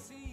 see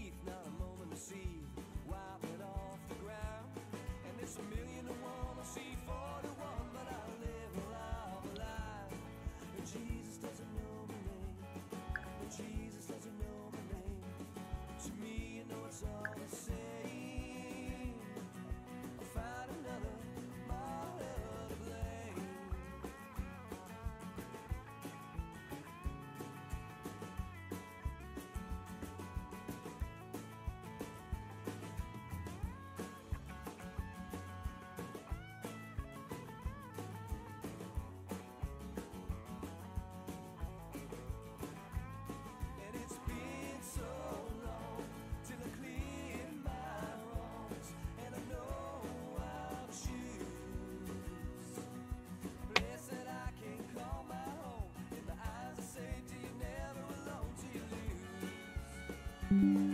嗯。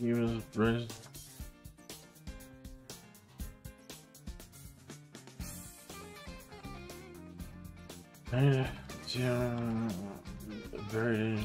He was raised. Very.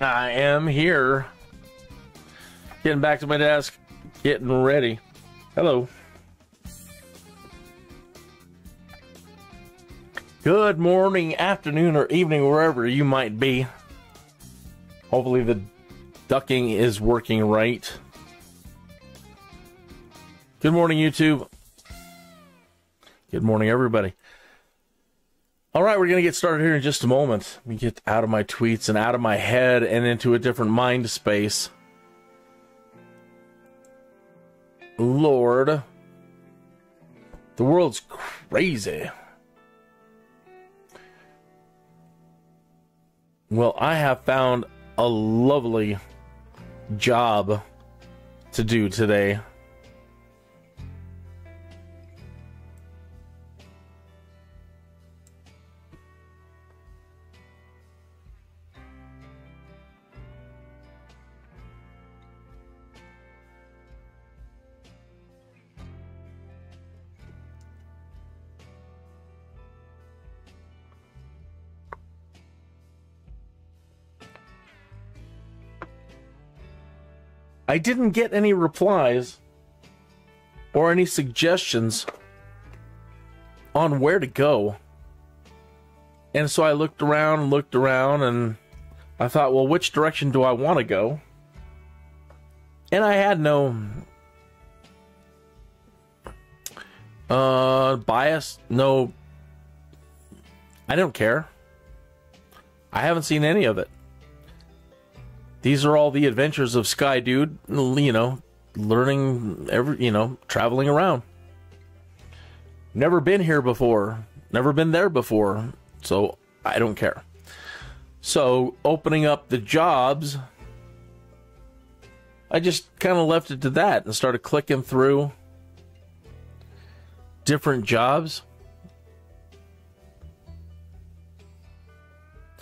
I am here. Getting back to my desk, getting ready. Hello. Good morning, afternoon, or evening, wherever you might be. Hopefully, the ducking is working right. Good morning, YouTube. Good morning, everybody. We're going to get started here in just a moment. Let me get out of my tweets and out of my head and into a different mind space. Lord, the world's crazy. Well, I have found a lovely job to do today. I didn't get any replies or any suggestions on where to go. And so I looked around and looked around and I thought, well, which direction do I want to go? And I had no uh bias, no I don't care. I haven't seen any of it. These are all the adventures of Sky Dude, you know, learning every, you know, traveling around. Never been here before, never been there before, so I don't care. So, opening up the jobs, I just kind of left it to that and started clicking through different jobs.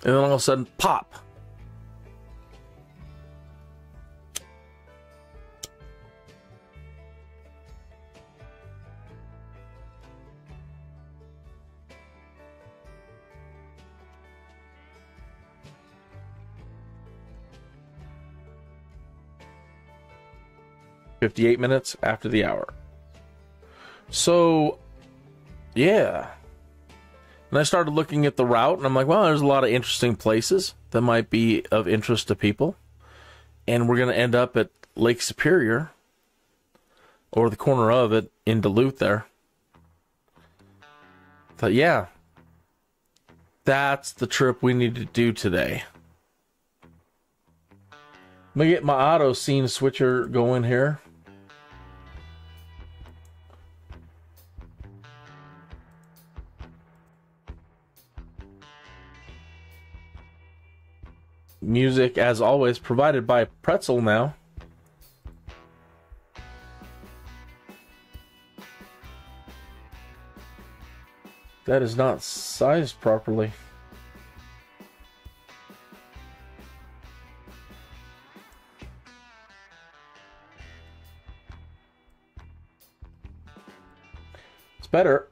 And then all of a sudden, pop Fifty-eight minutes after the hour. So, yeah. And I started looking at the route, and I'm like, well, there's a lot of interesting places that might be of interest to people. And we're going to end up at Lake Superior, or the corner of it in Duluth there. Thought, yeah, that's the trip we need to do today. Let me get my auto scene switcher going here. Music, as always, provided by Pretzel now. That is not sized properly. It's better.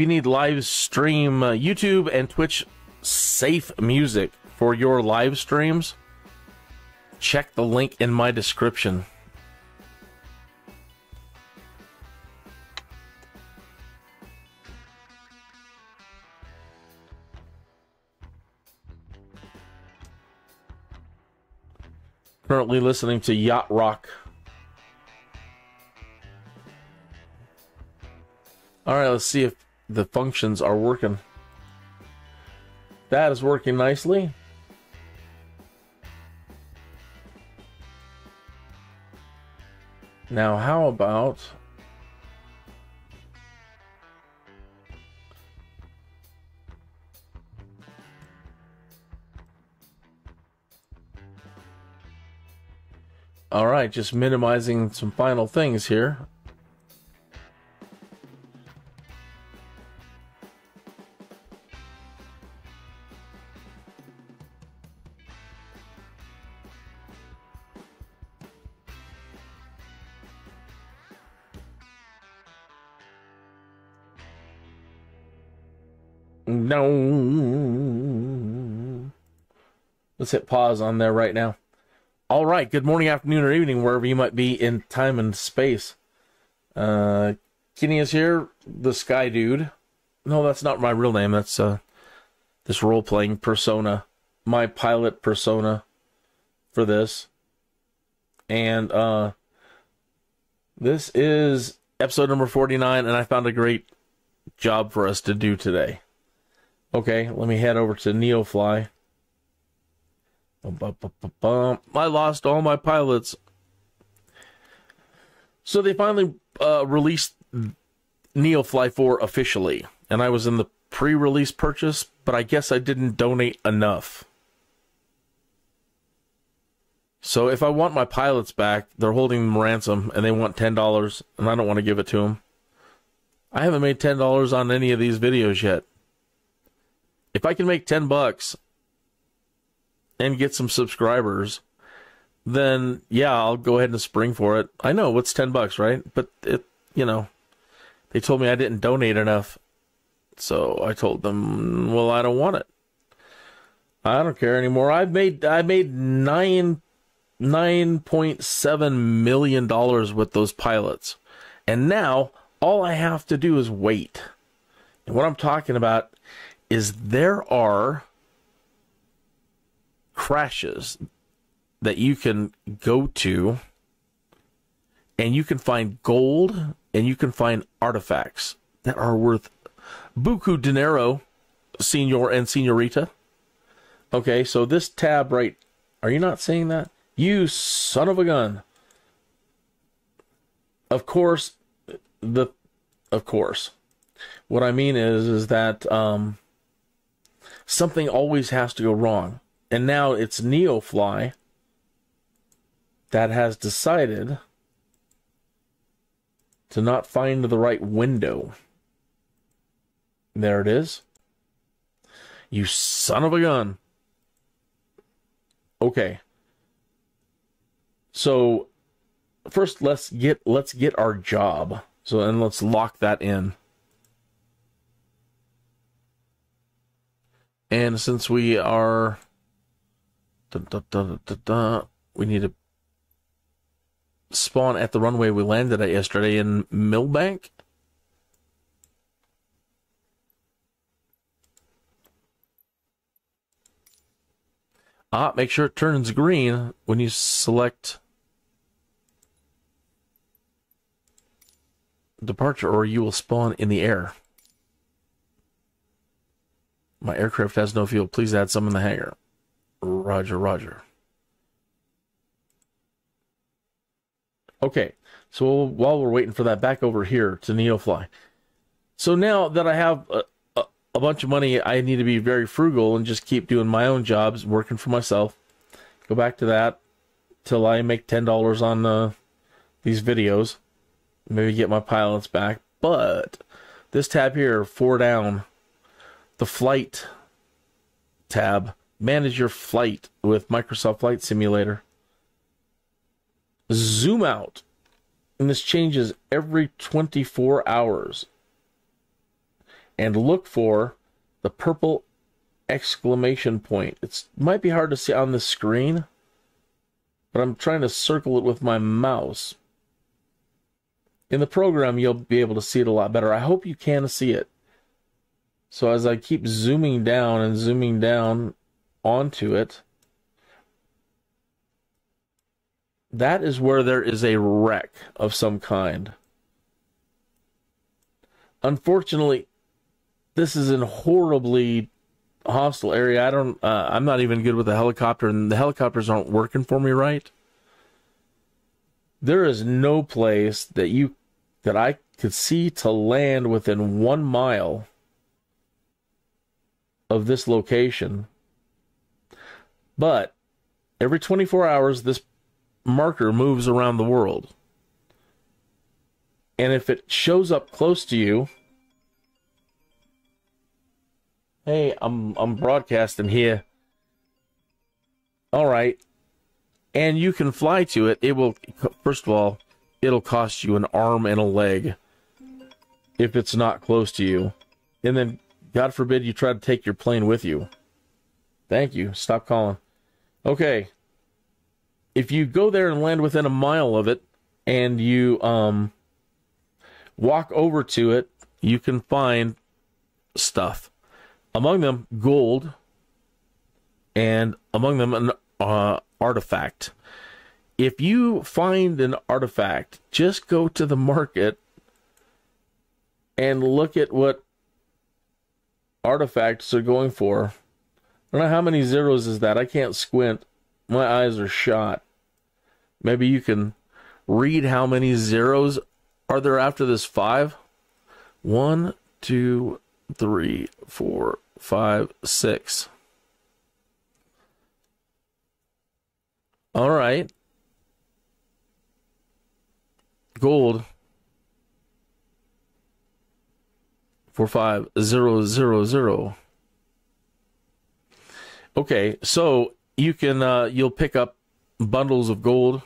You need live stream uh, YouTube and Twitch safe music for your live streams, check the link in my description. Currently listening to Yacht Rock. All right, let's see if the functions are working. That is working nicely. Now, how about All right, just minimizing some final things here. No. Let's hit pause on there right now. All right. Good morning, afternoon, or evening, wherever you might be in time and space. Uh, Kenny is here, the Sky Dude. No, that's not my real name. That's uh, this role playing persona, my pilot persona for this. And uh, this is episode number 49, and I found a great job for us to do today. Okay, let me head over to Neofly. I lost all my pilots. So they finally uh, released Neofly 4 officially, and I was in the pre release purchase, but I guess I didn't donate enough. So if I want my pilots back, they're holding them ransom and they want $10, and I don't want to give it to them. I haven't made $10 on any of these videos yet if I can make 10 bucks and get some subscribers, then yeah, I'll go ahead and spring for it. I know what's 10 bucks, right? But it, you know, they told me I didn't donate enough. So I told them, well, I don't want it. I don't care anymore. I've made I made nine nine point seven million dollars with those pilots. And now all I have to do is wait. And what I'm talking about is there are crashes that you can go to and you can find gold and you can find artifacts that are worth buku dinero, senor and senorita. Okay, so this tab right, are you not seeing that? You son of a gun. Of course, the, of course. What I mean is, is that um, something always has to go wrong, and now it's NeoFly that has decided to not find the right window. There it is. You son of a gun. Okay. So first let's get let's get our job. So and let's lock that in. And since we are we need to spawn at the runway we landed at yesterday in Milbank. Ah, make sure it turns green when you select departure or you will spawn in the air. My aircraft has no fuel. Please add some in the hangar. Roger, roger. Okay, so while we're waiting for that, back over here to NeoFly. So now that I have a, a, a, bunch of money, I need to be very frugal and just keep doing my own jobs, working for myself. Go back to that till I make ten dollars on uh, these videos. Maybe get my pilots back. But this tab here, four down, the flight tab, manage your flight with Microsoft Flight Simulator zoom out, and this changes every 24 hours, and look for the purple exclamation point. It might be hard to see on the screen, but I'm trying to circle it with my mouse. In the program, you'll be able to see it a lot better. I hope you can see it. So as I keep zooming down and zooming down onto it, that is where there is a wreck of some kind. Unfortunately, this is in horribly hostile area. I don't. Uh, I'm not even good with the helicopter, and the helicopters aren't working for me right. There is no place that you that I could see to land within one mile of this location. But every 24 hours, this marker moves around the world. And if it shows up close to you, hey, I'm I'm broadcasting here. All right. And you can fly to it. It will first of all, it'll cost you an arm and a leg if it's not close to you. And then God forbid you try to take your plane with you. Thank you. Stop calling. Okay if you go there and land within a mile of it and you um, walk over to it, you can find stuff. Among them, gold, and among them, an uh, artifact. If you find an artifact, just go to the market and look at what artifacts are going for. I don't know how many zeros is that. I can't squint. My eyes are shot. Maybe you can read how many zeros are there after this five? One, two, three, four, five, six. All right. Gold. Four five zero zero zero. Okay, so you can uh, you'll pick up bundles of gold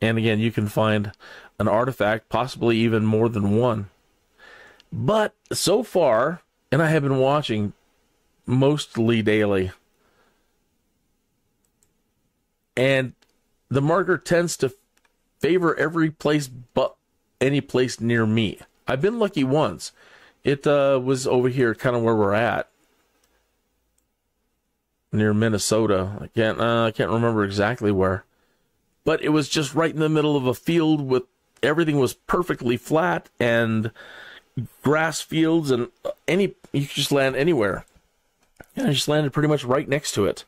and again, you can find an artifact, possibly even more than one. But so far, And I have been watching mostly daily. And the marker tends to favor every place but any place near me. I've been lucky once. It uh, was over here, kind of where we're at, near Minnesota. I can't uh, I can't remember exactly where, but it was just right in the middle of a field with everything was perfectly flat and grass fields and any you could just land anywhere. And I just landed pretty much right next to it.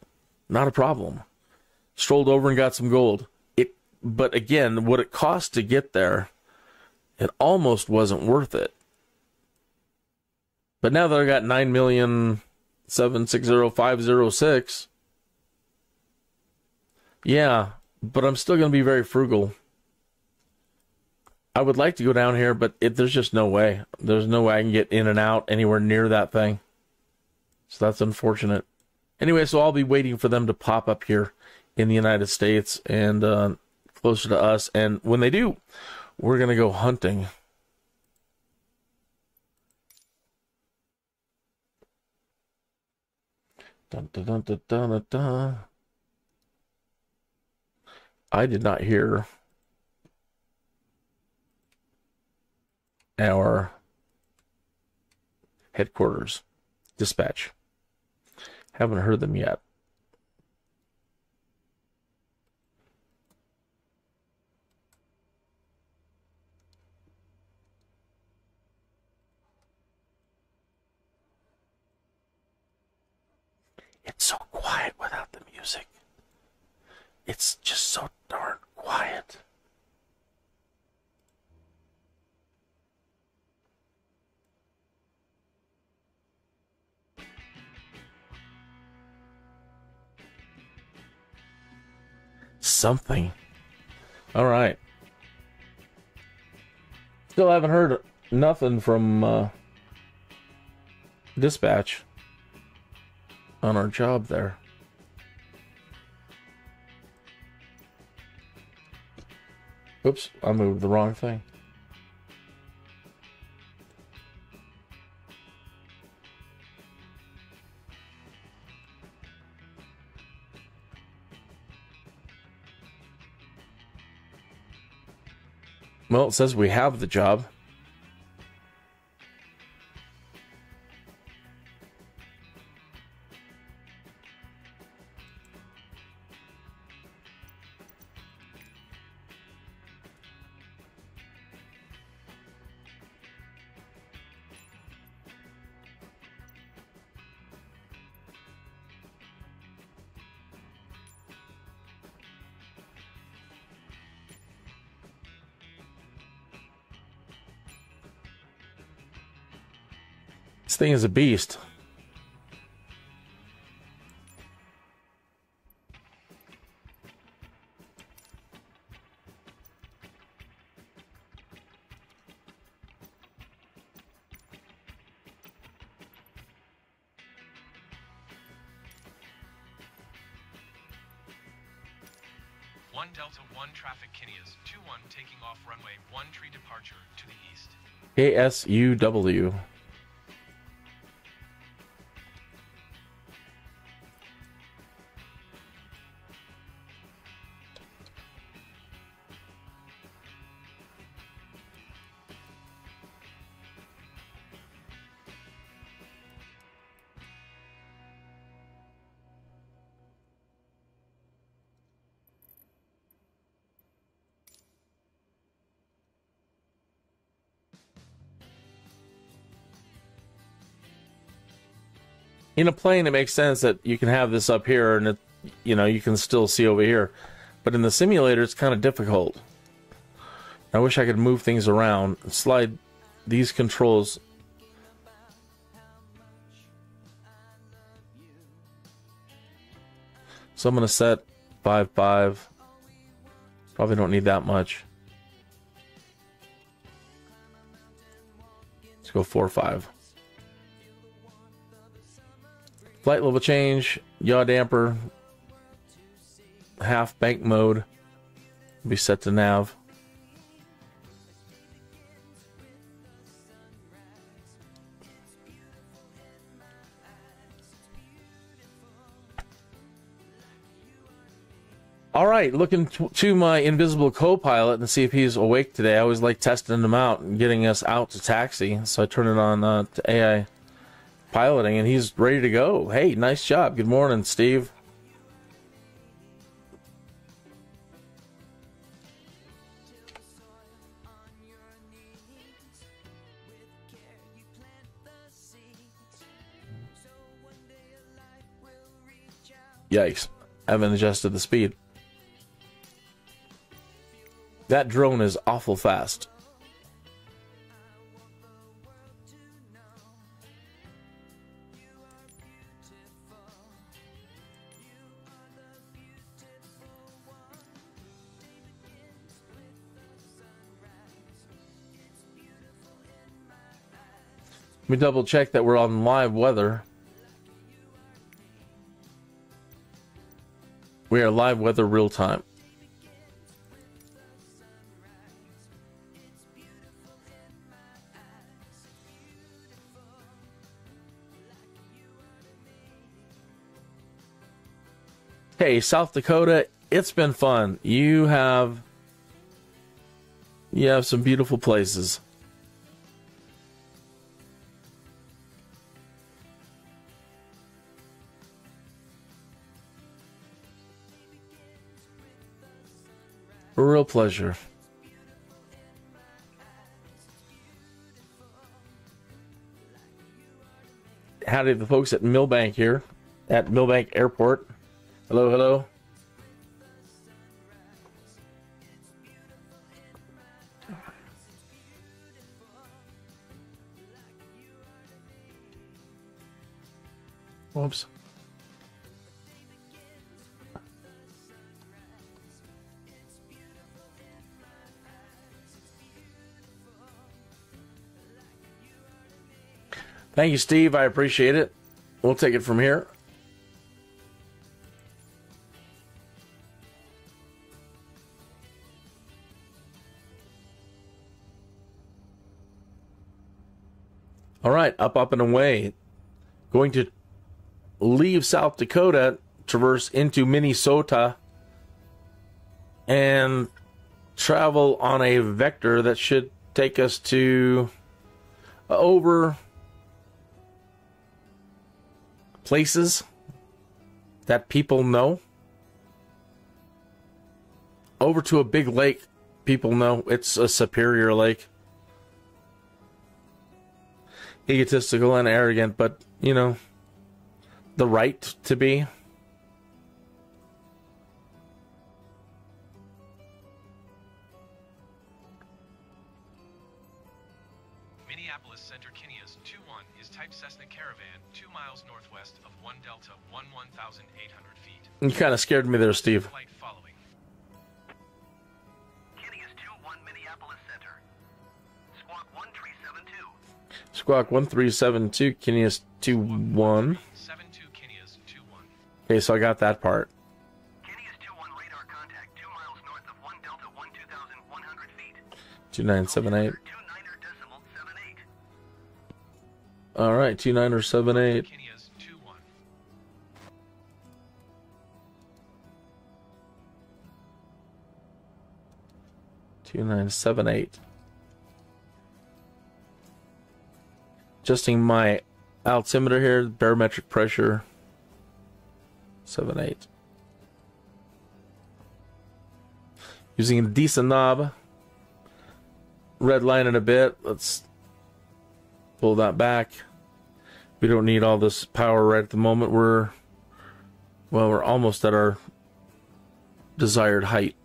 Not a problem. Strolled over and got some gold. It but again, what it cost to get there, it almost wasn't worth it. But now that I got nine million seven six zero five zero six, yeah, but I'm still gonna be very frugal. I would like to go down here, but it, there's just no way. There's no way I can get in and out anywhere near that thing. So that's unfortunate. Anyway, so I'll be waiting for them to pop up here in the United States and uh, closer to us. And when they do, we're going to go hunting. Dun, dun, dun. I did not hear our headquarters dispatch. Haven't heard them yet. Something. All right. Still haven't heard nothing from uh, dispatch on our job there. Oops, I moved the wrong thing. Well, it says we have the job. Thing is a beast. One Delta, one traffic Kinneas, 2-1 taking off runway 1 tree departure to the east. KSUW. In a plane, it makes sense that you can have this up here and it, you know, you can still see over here. But in the simulator, it's kind of difficult. I wish I could move things around and slide these controls. So I'm going to set 5 5. Probably don't need that much. Let's go 4 5. Flight level change, yaw damper, half bank mode, be set to nav. All right, looking to my invisible co-pilot and see if he's awake today. I always like testing him out and getting us out to taxi, so I turn it on uh, to AI piloting, and he's ready to go. Hey, nice job. Good morning, Steve. Yikes. I haven't adjusted the speed. That drone is awful fast. Let me double check that we're on live weather. We are live weather real time. Hey, South Dakota, it's been fun. You have you have some beautiful places. A real pleasure. Howdy, the folks at Milbank here at Milbank Airport. Hello, hello. Whoops. Thank you, Steve. I appreciate it. We'll take it from here. All right, up, up, and away. Going to leave South Dakota, traverse into Minnesota, and travel on a vector that should take us to over places that people know. Over to a big lake people know it's a superior lake. Egotistical and arrogant, but, you know, the right to be. You kind of scared me there, Steve. Squawk 1372, Kinneas 21. Okay, so I got that part. Kinneas 21 radar contact 2 miles north of 1 Delta 1 2100 feet. 2978. All right, 29 or 78. 2978. Adjusting my altimeter here, barometric pressure. Seven eight. Using a decent knob. Red line it a bit. Let's pull that back. We don't need all this power right at the moment. We're well, we're almost at our desired height.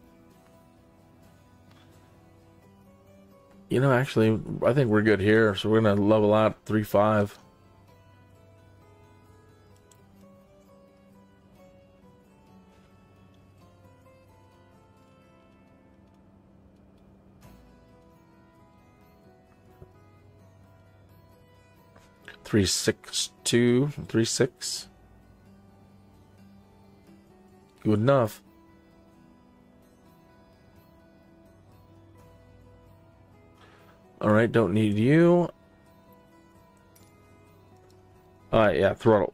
You know, actually, I think we're good here, so we're gonna level out three five. Three six two three six. Good enough. All right, don't need you. All right, yeah, throttle.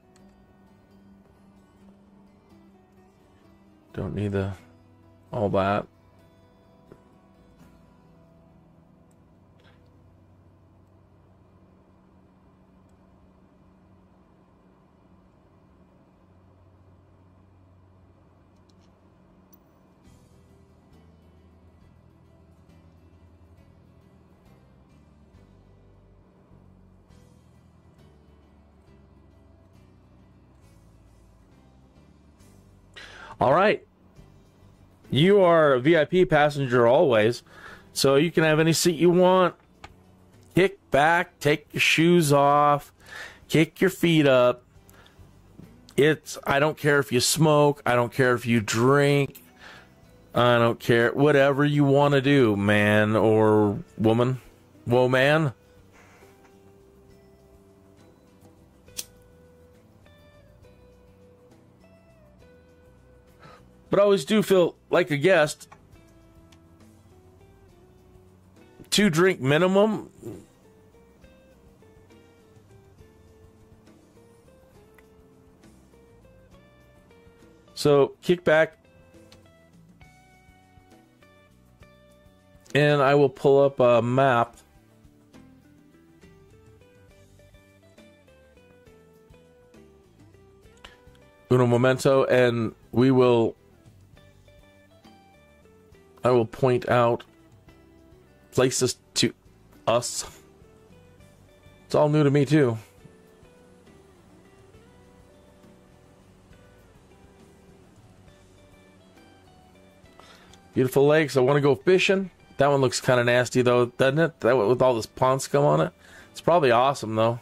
Don't need the all that. All right. You are a VIP passenger always, so you can have any seat you want. Kick back, take your shoes off, kick your feet up. It's I don't care if you smoke, I don't care if you drink. I don't care whatever you want to do, man or woman. Whoa but I always do feel like a guest. Two drink minimum. So kick back. And I will pull up a map. Uno momento, and we will I will point out places to us. It's all new to me, too. Beautiful lakes. I want to go fishing. That one looks kind of nasty, though, doesn't it? That with all this pond scum on it. It's probably awesome, though.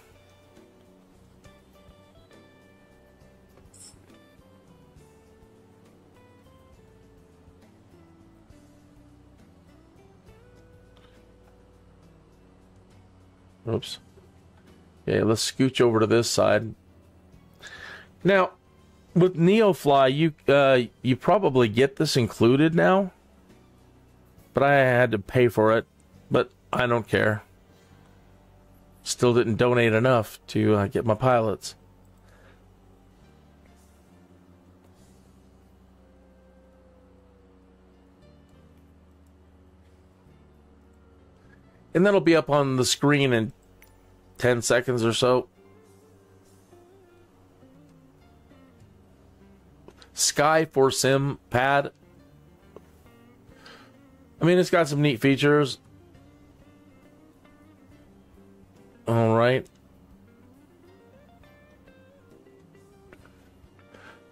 Oops. Okay, let's scooch over to this side. Now, with NeoFly, you uh, you probably get this included now, but I had to pay for it. But I don't care. Still didn't donate enough to uh, get my pilots. And that'll be up on the screen in 10 seconds or so. Sky for Sim pad. I mean, it's got some neat features. All right.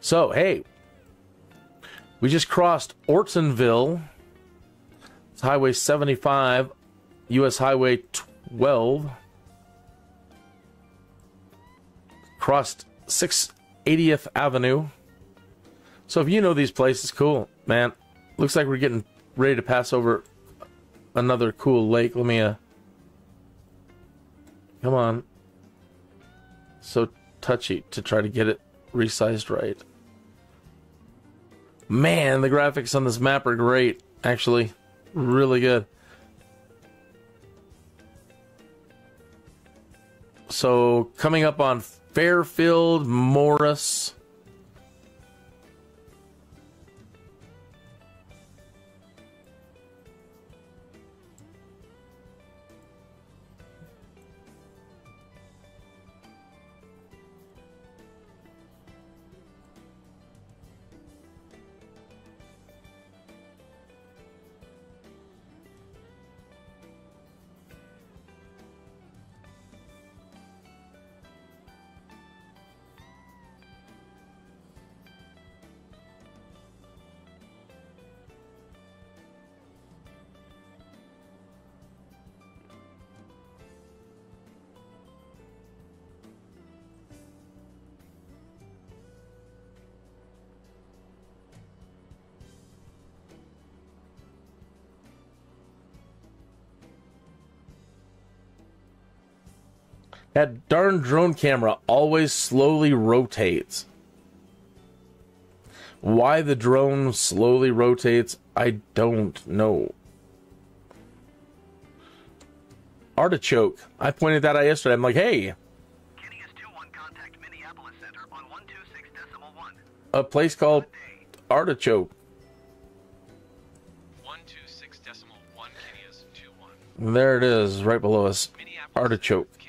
So, hey, we just crossed Ortonville. It's Highway 75 U.S. Highway 12 crossed 680th Avenue. So if you know these places, cool, man. Looks like we're getting ready to pass over another cool lake. Let me, uh, come on. So touchy to try to get it resized right. Man, the graphics on this map are great, actually. Really good. So coming up on Fairfield Morris. That darn drone camera always slowly rotates. Why the drone slowly rotates, I don't know. Artichoke. I pointed that out yesterday. I'm like, hey. Kenny is 2-1 contact Minneapolis Center on 126 decimal 1. A place called Artichoke. There it is, right below us. Artichoke.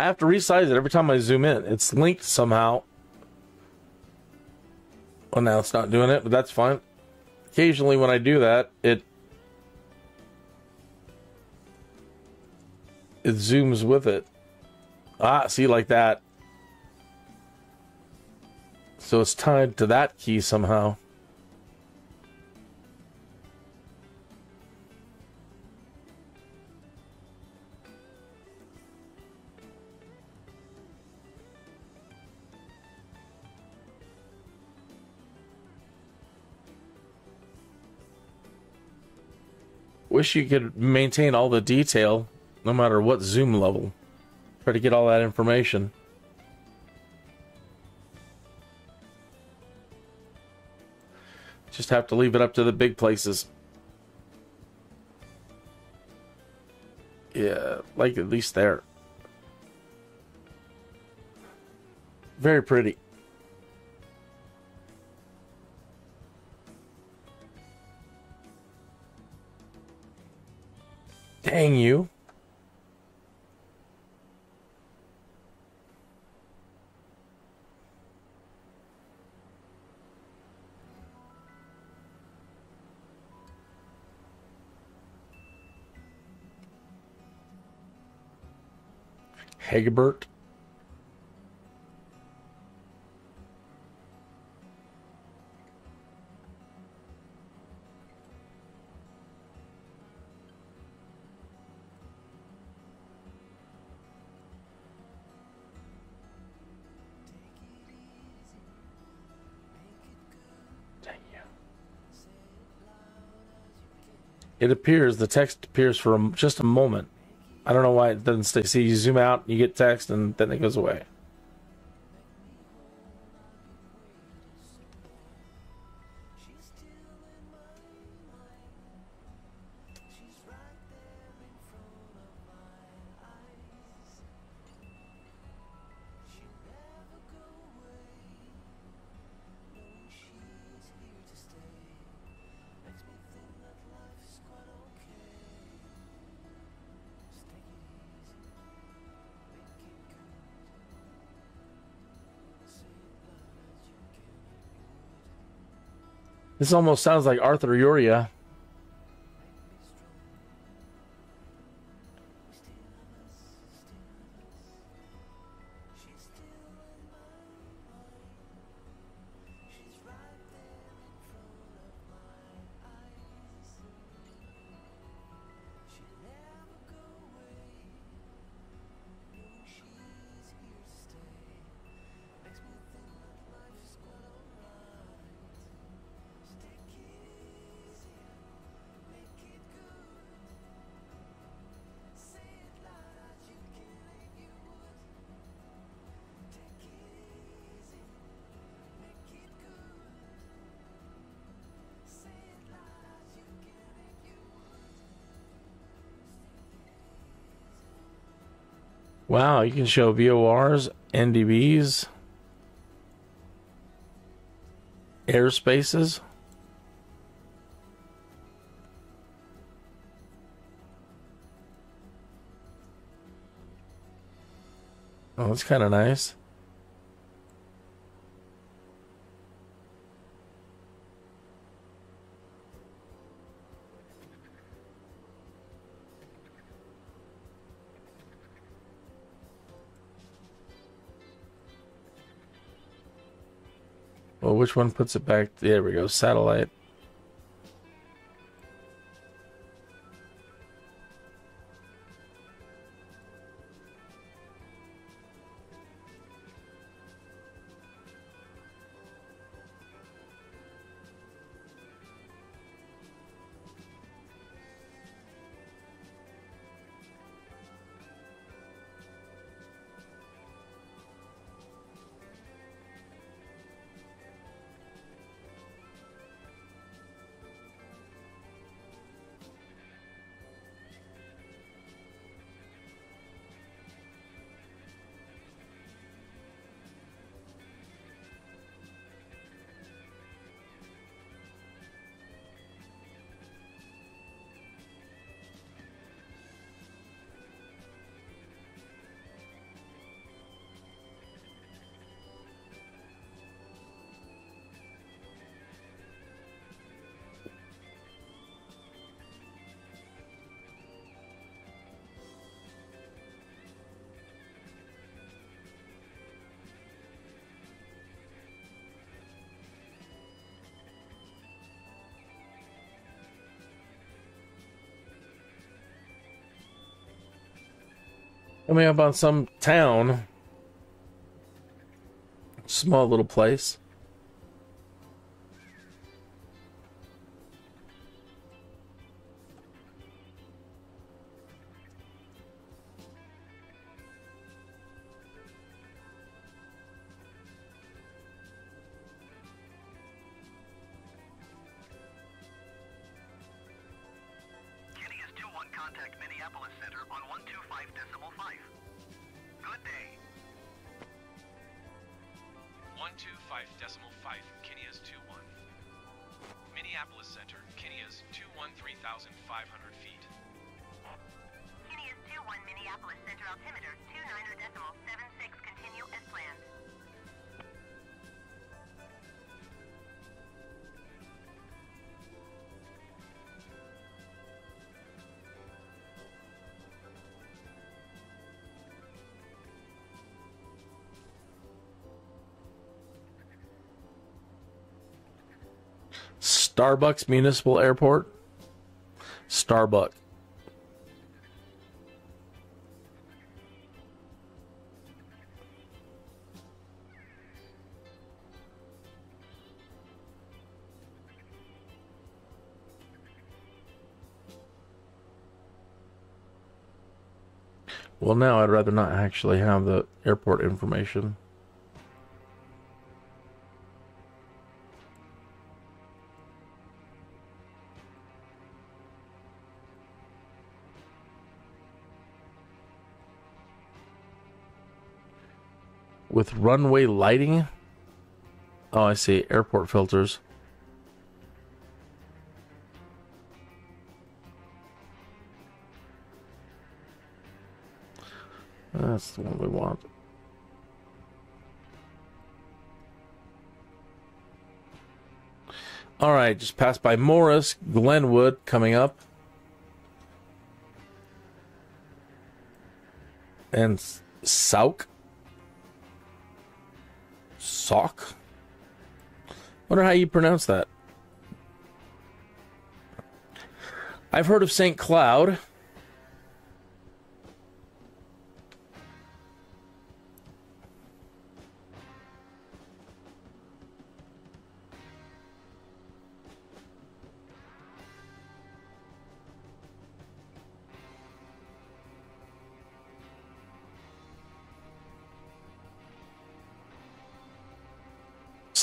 I have to resize it every time I zoom in. It's linked somehow. Well, now it's not doing it, but that's fine. Occasionally, when I do that, it it zooms with it. Ah, see, like that. So it's tied to that key somehow. Wish you could maintain all the detail, no matter what zoom level. Try to get all that information. Just have to leave it up to the big places. Yeah, like at least there. Very pretty. Dang you. Hegbert. It appears, the text appears for just a moment. I don't know why it doesn't stay. See, you zoom out, you get text, and then it goes away. This almost sounds like Arthur Uria. Wow, you can show VORs, NDBs, airspaces. Oh, that's kind of nice. Which one puts it back? There we go. Satellite. Coming up on some town. Small little place. Starbucks Municipal Airport. Starbucks. Well, now I'd rather not actually have the airport information. Runway lighting. Oh, I see. Airport filters. That's the one we want. All right, just passed by Morris, Glenwood coming up. And Sauk. Sock? Wonder how you pronounce that. I've heard of St. Cloud.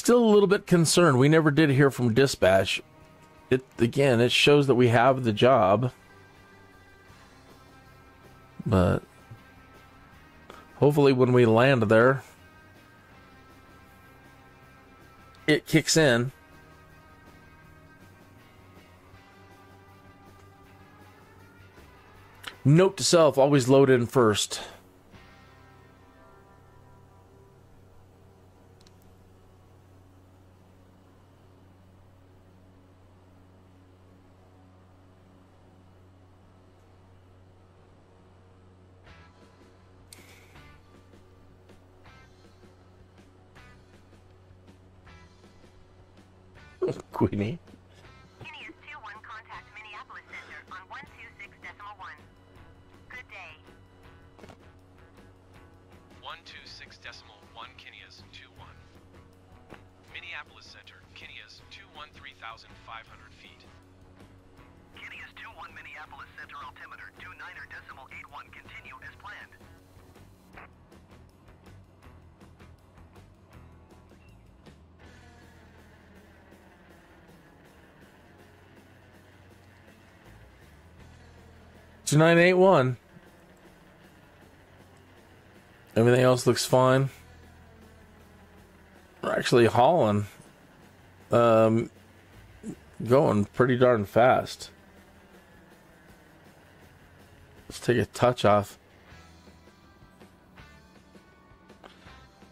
Still a little bit concerned. We never did hear from dispatch. It again, it shows that we have the job. But hopefully when we land there it kicks in. Note to self, always load in first. Nine eight one. Everything else looks fine. We're actually hauling. Um going pretty darn fast. Let's take a touch off.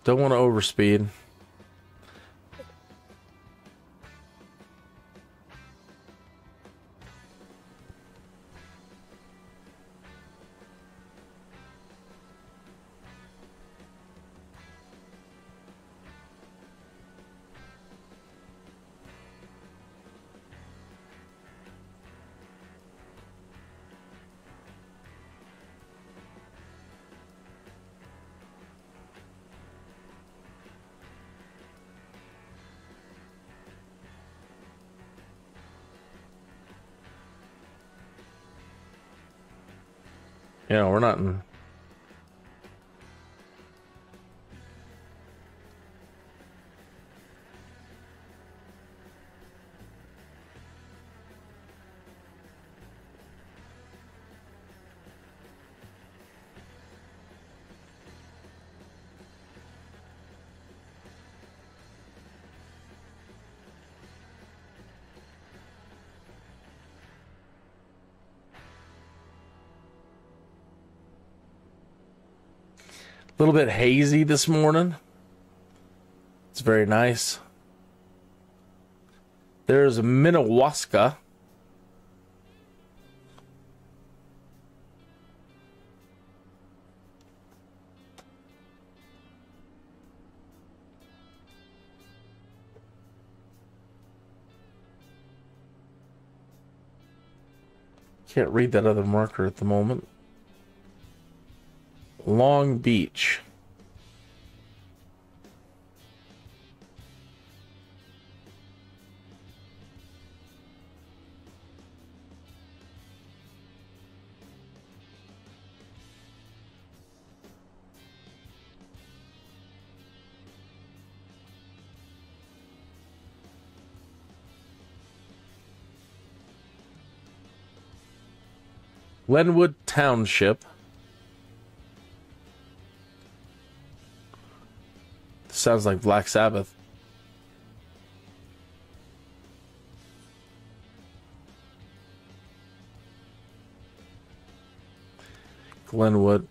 Don't want to overspeed. We're not little bit hazy this morning. It's very nice. There's a Minnewaska. Can't read that other marker at the moment. Long Beach. Glenwood Township. Sounds like Black Sabbath. Glenwood.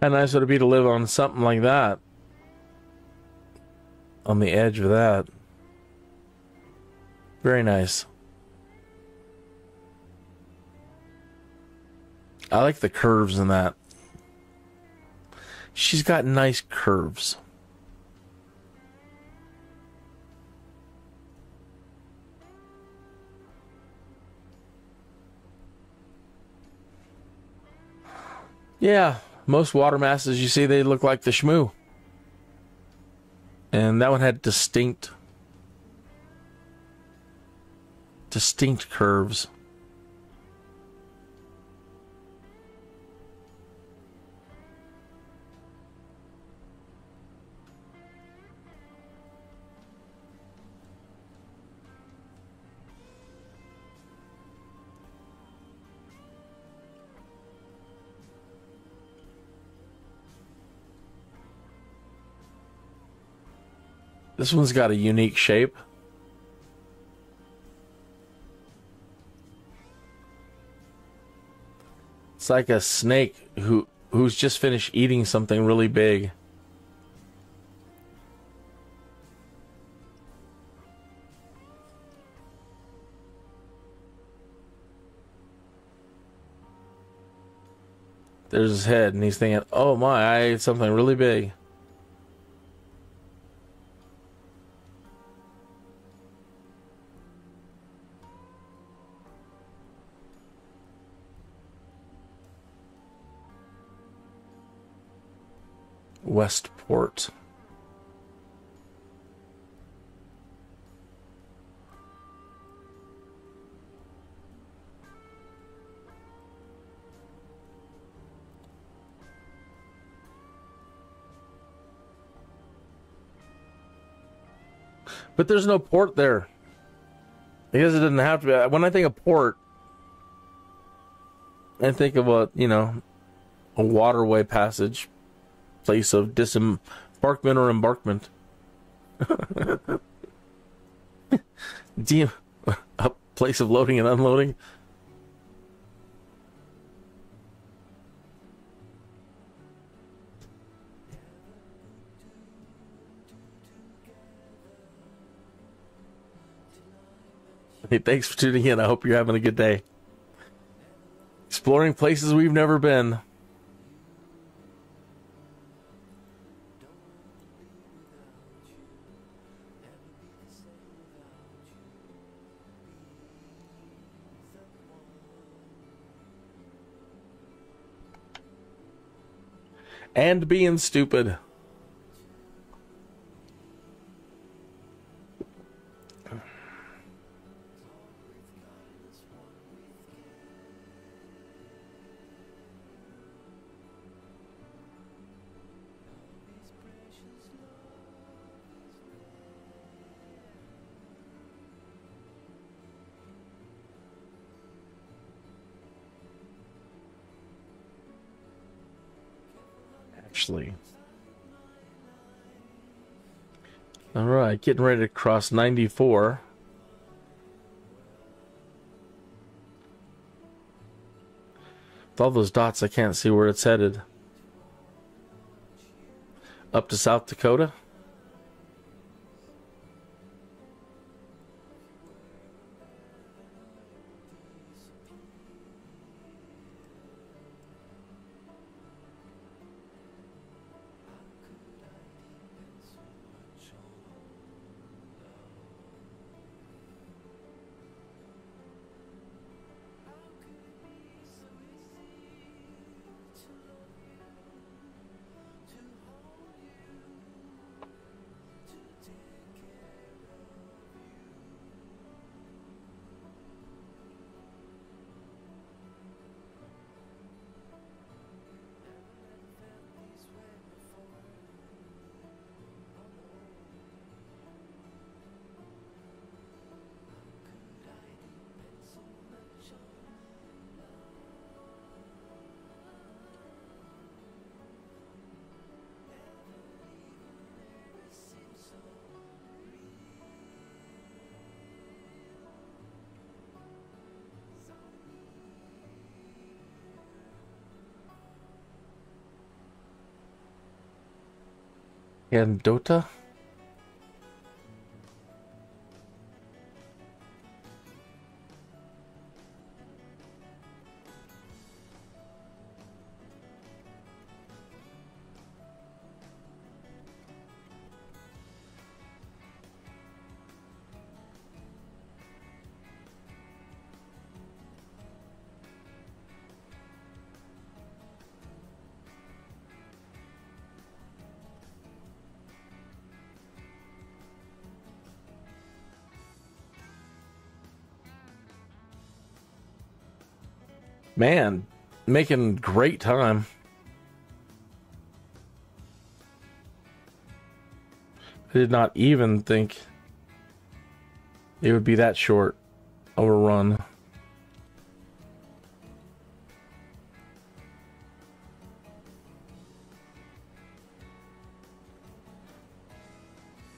How nice would it be to live on something like that? On the edge of that. Very nice. I like the curves in that. She's got nice curves. Yeah, most water masses you see, they look like the Shmoo. And that one had distinct, distinct curves. This one's got a unique shape. It's like a snake who who's just finished eating something really big. There's his head, and he's thinking, "Oh my, I ate something really big." Westport. But there's no port there. I guess it doesn't have to be. When I think of port, I think of a, you know, a waterway passage, place of disembarkment or embarkment. You, a place of loading and unloading? Hey, thanks for tuning in. I hope you're having a good day. Exploring places we've never been. And being stupid. All right, getting ready to cross 94. With all those dots, I can't see where it's headed. Up to South Dakota? And Dota? Man, making great time. I did not even think it would be that short of a run.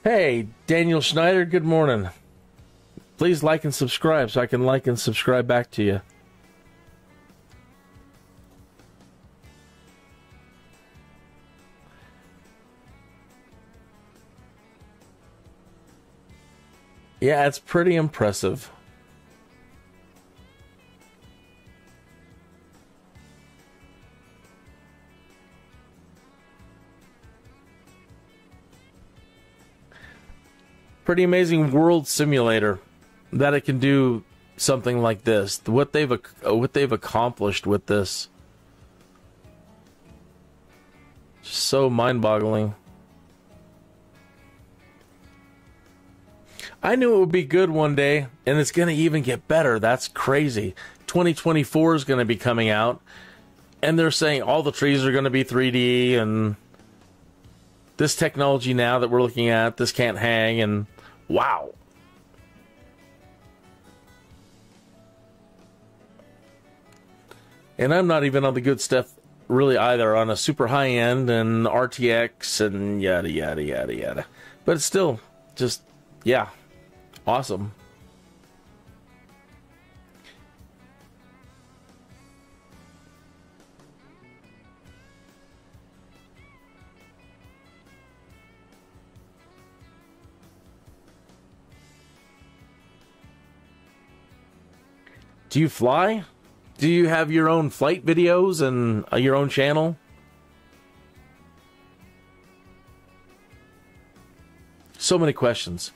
Hey, Daniel Schneider, good morning. Please like and subscribe so I can like and subscribe back to you. Yeah, it's pretty impressive. Pretty amazing world simulator that it can do something like this. What they've uh, what they've accomplished with this. So mind I knew it would be good one day, and it's going to even get better. That's crazy. 2024 is going to be coming out, and they're saying all the trees are going to be 3D, and this technology now that we're looking at, this can't hang, and wow. And I'm not even on the good stuff really either on a super high end and RTX and yada yada yada yada. But it's still just yeah, awesome. Do you fly? Do you have your own flight videos and uh, your own channel? So many questions.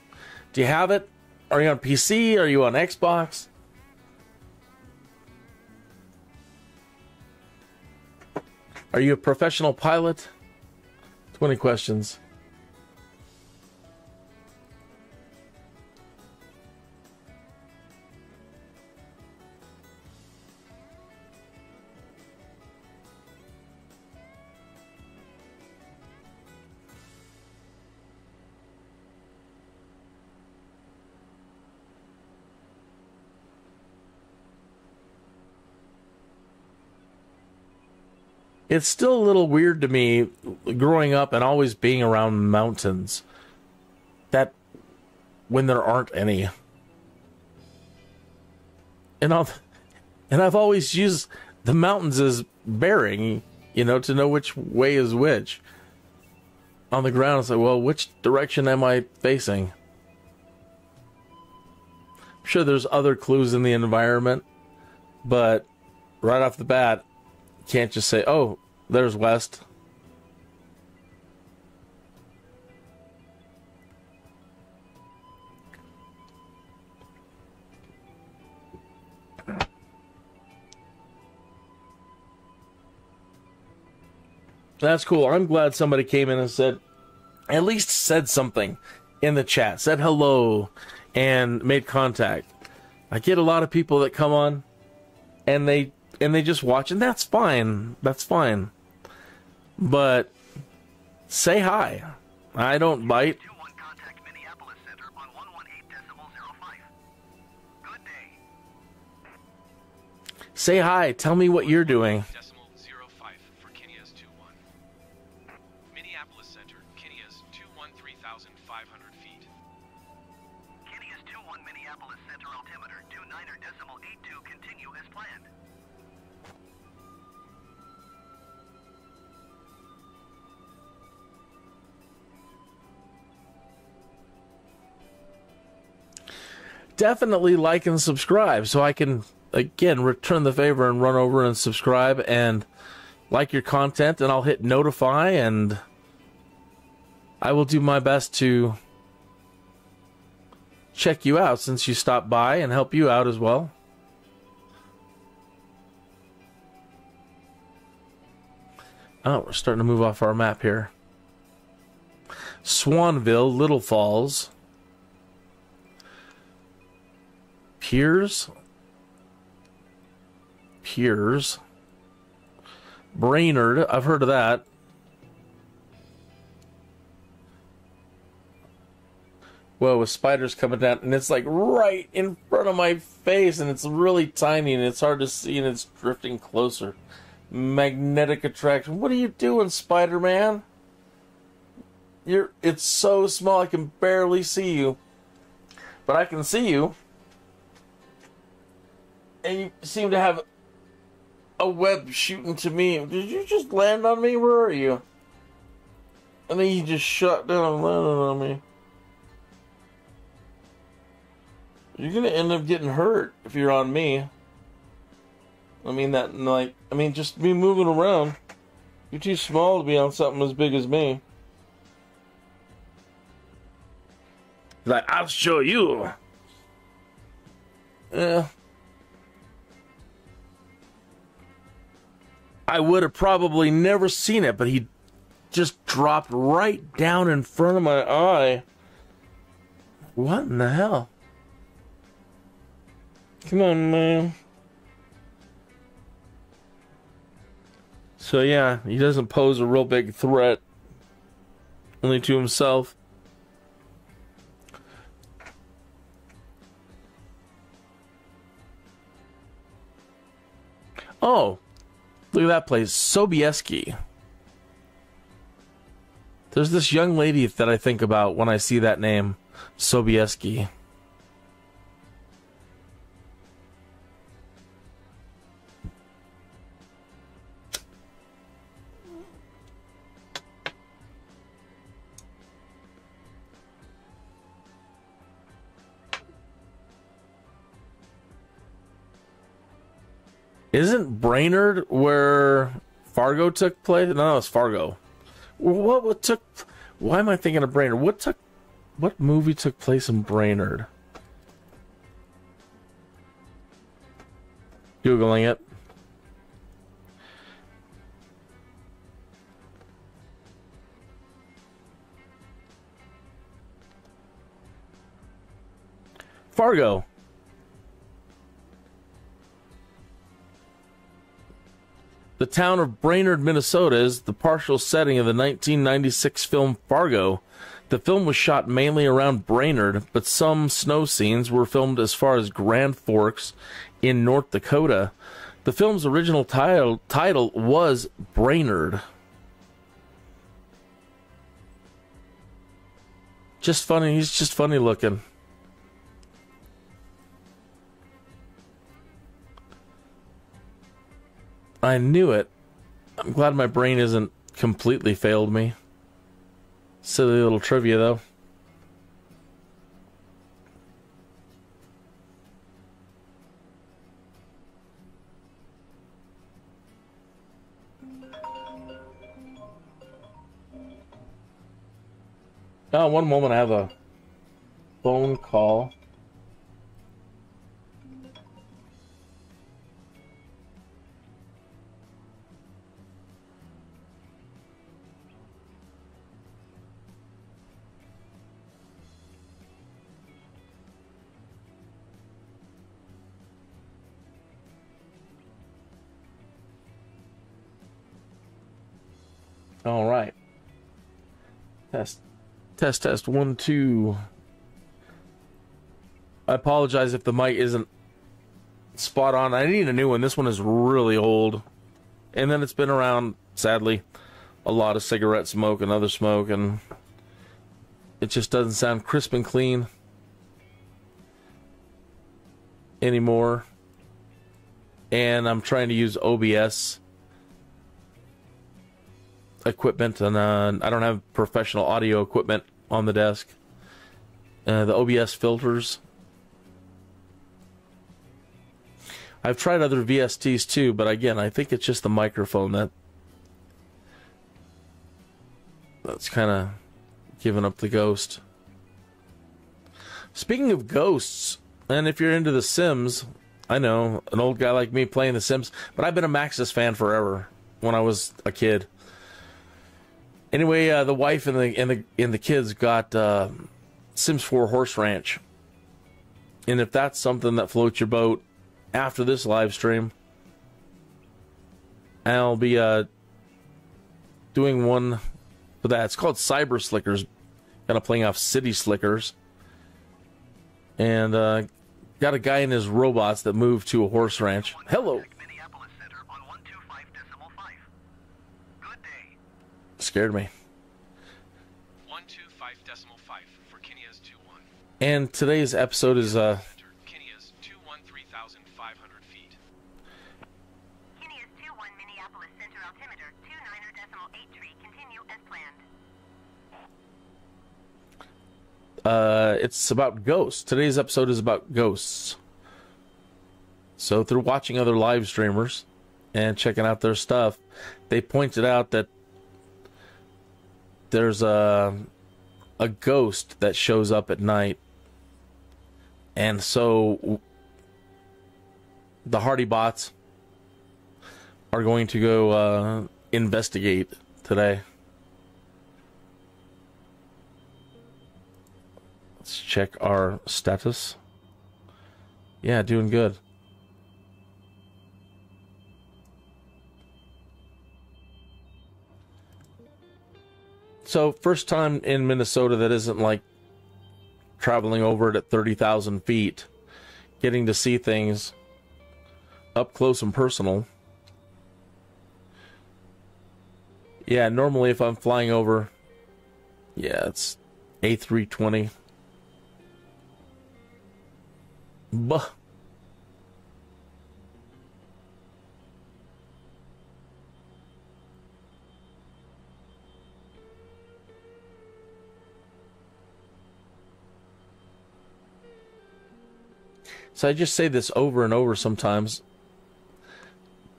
Do you have it? Are you on PC? Are you on Xbox? Are you a professional pilot? 20 questions. It's still a little weird to me growing up and always being around mountains that when there aren't any. And I'll, and I've always used the mountains as bearing you know to know which way is which. On the ground it's like well which direction am I facing? I'm sure there's other clues in the environment but right off the bat can't just say, "Oh, there's west." That's cool. I'm glad somebody came in and said, at least said something in the chat, said hello, and made contact. I get a lot of people that come on and they and they just watch, and that's fine. That's fine. But say hi. I don't bite. 21 contact Minneapolis Center on 118.05. Good day. Say hi. Tell me what you're doing. Definitely like and subscribe so I can again return the favor and run over and subscribe and like your content and I'll hit notify and I will do my best to check you out since you stopped by and help you out as well. Oh, we're starting to move off our map here. Swanville, Little Falls. Pierz. Pierz. Brainerd, I've heard of that. Whoa, with spiders coming down, and it's like right in front of my face, and it's really tiny, and it's hard to see, and it's drifting closer. Magnetic attraction. What are you doing, Spider Man? You're. It's so small, I can barely see you, but I can see you and you seem to have a web shooting to me. Did you just land on me? Where are you? And then you just shut down and landed on me. You're gonna end up getting hurt if you're on me. I mean that like I mean just me moving around. You're too small to be on something as big as me. Like I'll show you. Yeah. I would have probably never seen it, but he just dropped right down in front of my eye. What in the hell? Come on, man. So yeah, he doesn't pose a real big threat. Only to himself. Oh, look at that place, Sobieski. There's this young lady that I think about when I see that name, Sobieski. Isn't Brainerd where Fargo took place? No, no, it's Fargo. What what took? Why am I thinking of Brainerd? What took? What movie took place in Brainerd? Googling it. Fargo. The town of Brainerd, Minnesota is the partial setting of the 1996 film Fargo. The film was shot mainly around Brainerd, but some snow scenes were filmed as far as Grand Forks in North Dakota. The film's original title, title was Brainerd. Just funny, he's just funny looking. I knew it. I'm glad my brain isn't completely failed me. Silly little trivia, though. Oh, one moment I have a phone call. All right. Test, test, test. One, two. I apologize if the mic isn't spot on. I need a new one. This one is really old. And then it's been around, sadly, a lot of cigarette smoke and other smoke, and it just doesn't sound crisp and clean anymore. And I'm trying to use OBS equipment, and uh, I don't have professional audio equipment on the desk. Uh, the OBS filters. I've tried other VSTs too, but again, I think it's just the microphone that that's kind of giving up the ghost. Speaking of ghosts, and if you're into The Sims, I know an old guy like me playing The Sims, but I've been a Maxis fan forever when I was a kid. Anyway, uh, the wife and the and the and the kids got uh, Sims 4 Horse Ranch, and if that's something that floats your boat, after this live stream, I'll be uh, doing one for that. It's called Cyber Slickers, kind of playing off City Slickers, and uh, got a guy and his robots that moved to a horse ranch. Hello. Scared me. 125 decimal 5 for Kinneas 2-1. And today's episode is uh Center, Kinneas 2-1 3,500 feet. Kinneas 2-1 Minneapolis Center altimeter 29er decimal 83. Continue as planned. uh it's about ghosts. Today's episode is about ghosts. So through watching other live streamers and checking out their stuff, they pointed out that there's a a ghost that shows up at night, and so the Hardy Bots are going to go uh, investigate today. Let's check our status. Yeah, doing good. So, first time in Minnesota that isn't like traveling over it at 30,000 feet, getting to see things up close and personal. Yeah, normally if I'm flying over, yeah, it's A320. Bah. So I just say this over and over sometimes,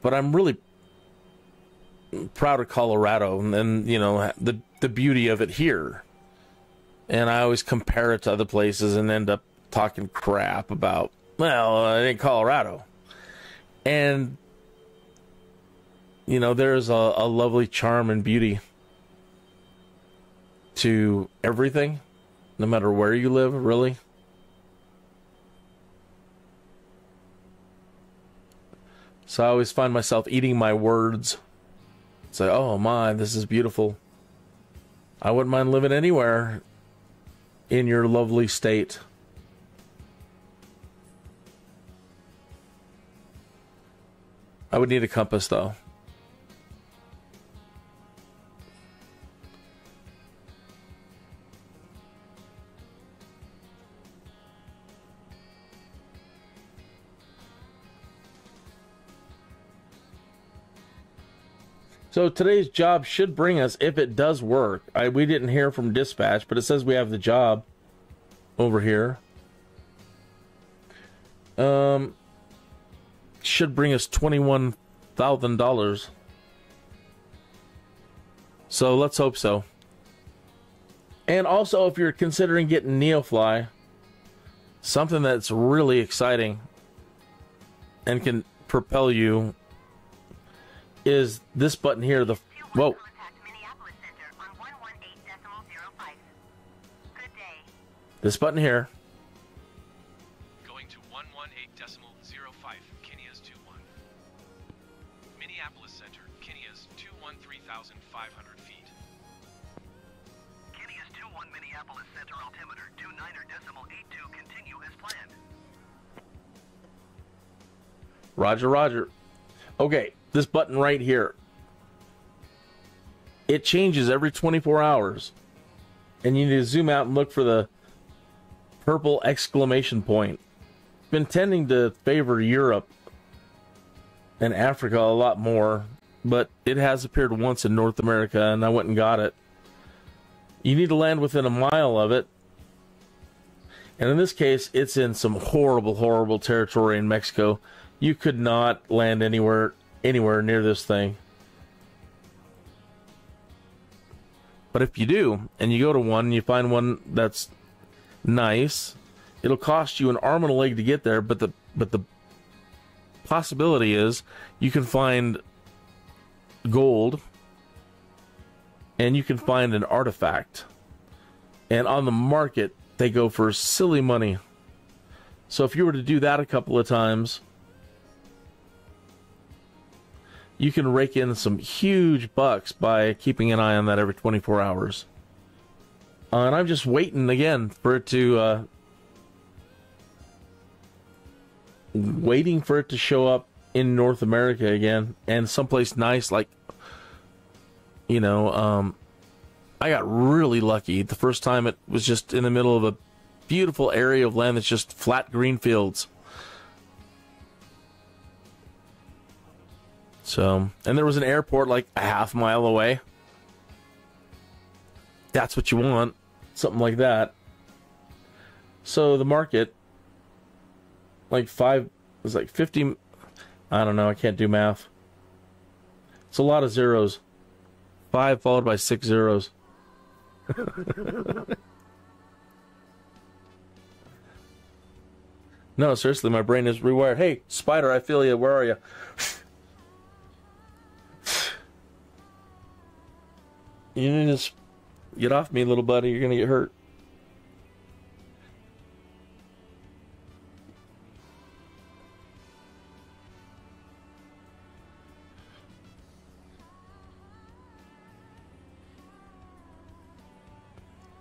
but I'm really proud of Colorado and, and you know the the beauty of it here. And I always compare it to other places and end up talking crap about well, uh, in Colorado. And you know, there's a, a lovely charm and beauty to everything, no matter where you live, really. So I always find myself eating my words. Say, oh my, this is beautiful. I wouldn't mind living anywhere in your lovely state. I would need a compass though. So today's job should bring us, if it does work. I, we didn't hear from dispatch, but it says we have the job over here. Um, should bring us twenty-one thousand dollars. So let's hope so. And also, if you're considering getting NeoFly, something that's really exciting and can propel you is this button here. The whoa. Contact Minneapolis Center on 118.05. Good day. This button here. Going to 118.05, Kinneas 21. Minneapolis Center, Kinneas 213,500 feet. Kinneas 2-1 Minneapolis Center altimeter 29er decimal 82 continue as planned. Roger, Roger. Okay, this button right here. It changes every 24 hours. And you need to zoom out and look for the purple exclamation point. Been tending to favor Europe and Africa a lot more, but it has appeared once in North America and I went and got it. You need to land within a mile of it. And in this case, it's in some horrible, horrible territory in Mexico. You could not land anywhere anywhere near this thing. But if you do, and you go to one and you find one that's nice, it'll cost you an arm and a leg to get there, but the but the possibility is you can find gold and you can find an artifact. And on the market, they go for silly money. So if you were to do that a couple of times, you can rake in some huge bucks by keeping an eye on that every 24 hours. Uh, and I'm just waiting again for it to, uh, waiting for it to show up in North America again and someplace nice like, you know, um, I got really lucky. The first time it was just in the middle of a beautiful area of land that's just flat green fields. So, and there was an airport like a half mile away. That's what you want. Something like that. So the market, like five, was like 50. I don't know. I can't do math. It's a lot of zeros. Five followed by six zeros. no, seriously, my brain is rewired. Hey, spider, I feel you. Where are you? You need to just get off me, little buddy. You're gonna get hurt.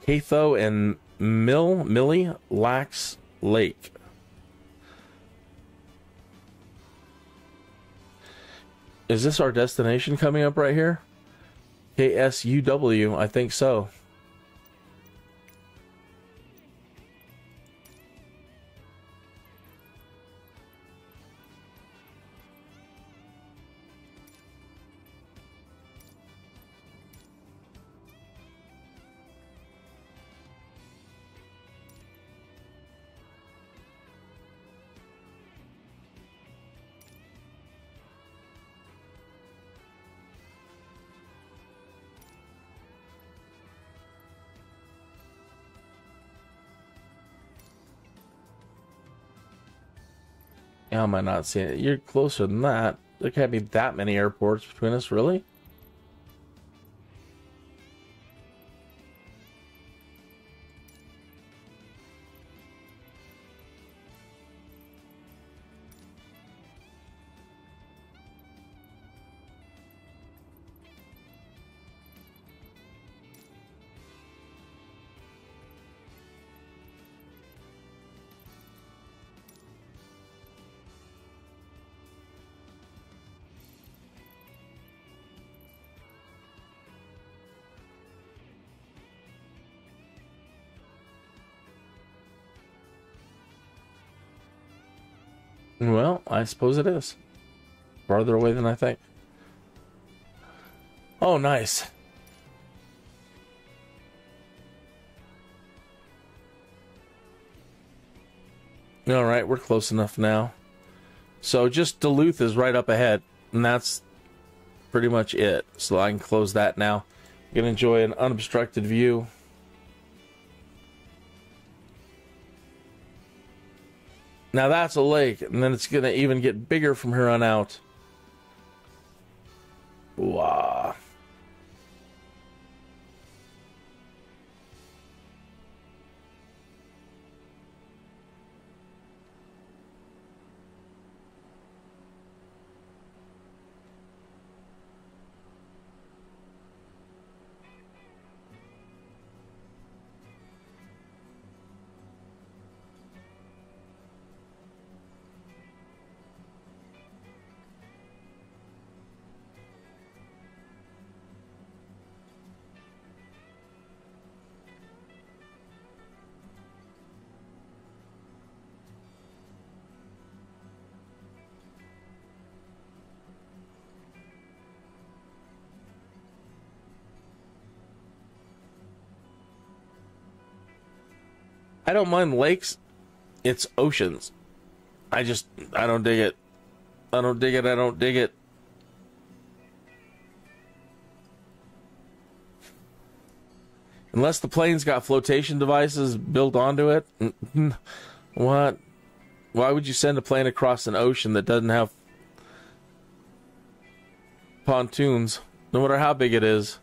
Catho and Mill Mille Lacs Lake. Is this our destination coming up right here? KSUW, I think so. Am I not seeing it? You're closer than that. There can't be that many airports between us, really? Suppose it is. Farther away than I think. Oh, nice. All right, we're close enough now. So just Duluth is right up ahead, and that's pretty much it. So I can close that now. You can enjoy an unobstructed view. Now that's a lake, and then it's gonna even get bigger from here on out. Wow. I don't mind lakes. It's oceans. I just I don't dig it. I don't dig it. I don't dig it. Unless the plane's got flotation devices built onto it. What? Why would you send a plane across an ocean that doesn't have pontoons, no matter how big it is?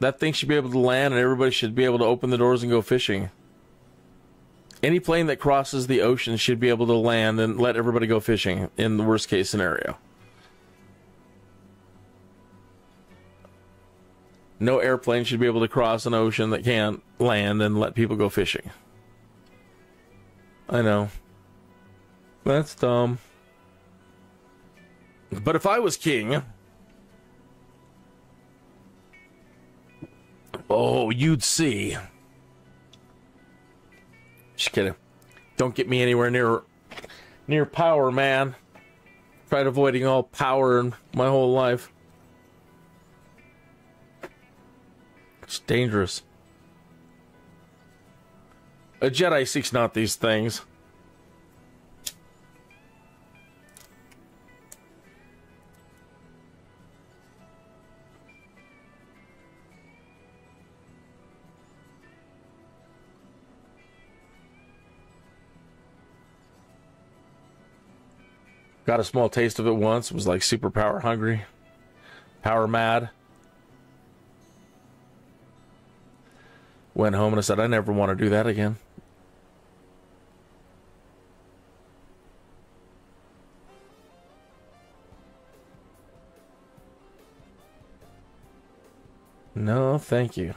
That thing should be able to land and everybody should be able to open the doors and go fishing. Any plane that crosses the ocean should be able to land and let everybody go fishing in the worst case scenario. No airplane should be able to cross an ocean that can't land and let people go fishing. I know. That's dumb. But if I was king, Oh, you'd see. Just kidding. Don't get me anywhere near near power, man. Tried avoiding all power in my whole life. It's dangerous. A Jedi seeks not these things. Got a small taste of it once. Was like super power hungry, power mad. Went home and I said, I never want to do that again. No, thank you.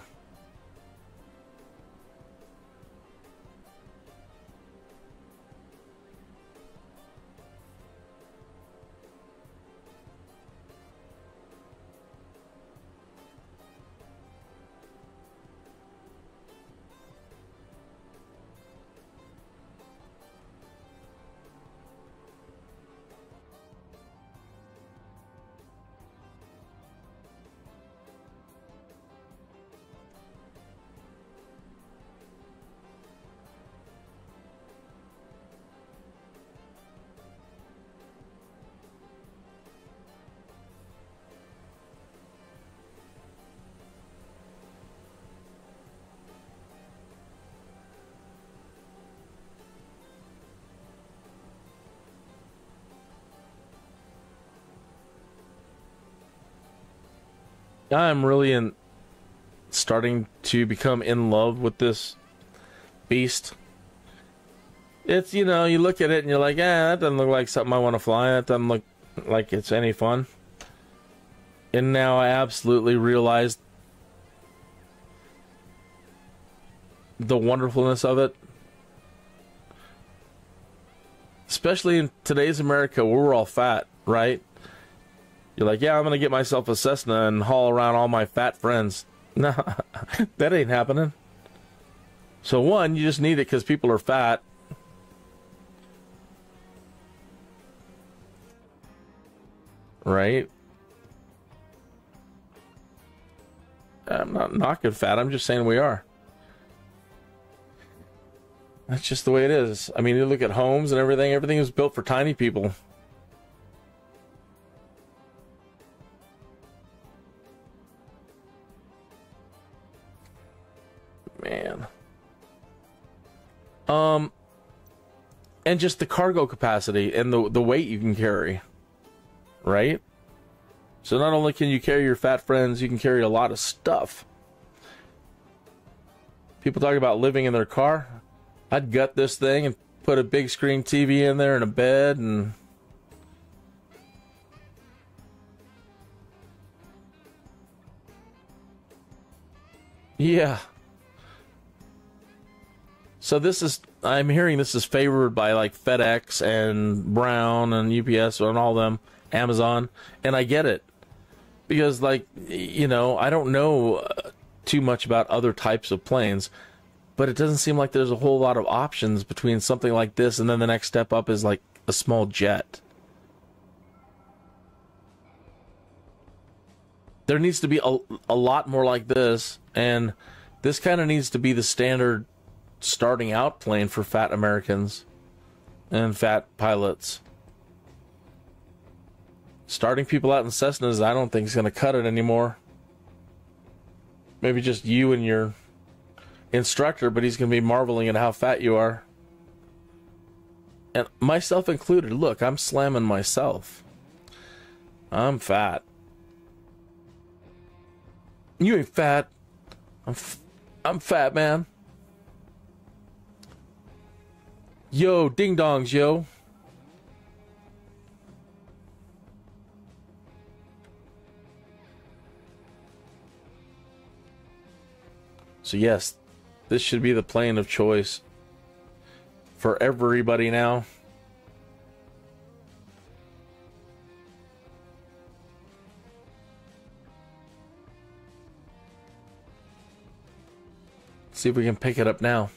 I'm really in starting to become in love with this beast. It's you know, you look at it and you're like, ah, that doesn't look like something I want to fly. That doesn't look like it's any fun. And now I absolutely realize the wonderfulness of it. Especially in today's America where we're all fat, right? You're like, yeah, I'm gonna get myself a Cessna and haul around all my fat friends. No, that ain't happening. So one, you just need it because people are fat. Right? I'm not knocking fat. I'm just saying we are. That's just the way it is. I mean, you look at homes and everything. Everything is built for tiny people. Man. Um, and just the cargo capacity and the the weight you can carry, right? So not only can you carry your fat friends, you can carry a lot of stuff. People talk about living in their car. I'd gut this thing and put a big screen TV in there and a bed and Yeah. So this is I'm hearing this is favored by like FedEx and Brown and UPS and all them, Amazon, and I get it. Because like you know, I don't know uh, too much about other types of planes, but it doesn't seem like there's a whole lot of options between something like this and then the next step up is like a small jet. There needs to be a, a lot more like this and this kind of needs to be the standard starting out plane for fat Americans and fat pilots. Starting people out in Cessnas, I don't think is going to cut it anymore. Maybe just you and your instructor, but he's going to be marveling at how fat you are. And myself included. Look, I'm slamming myself. I'm fat. You ain't fat. I'm, f- I'm fat, man. Yo, ding dongs, yo. So, yes, this should be the plane of choice for everybody now. See if we can pick it up now.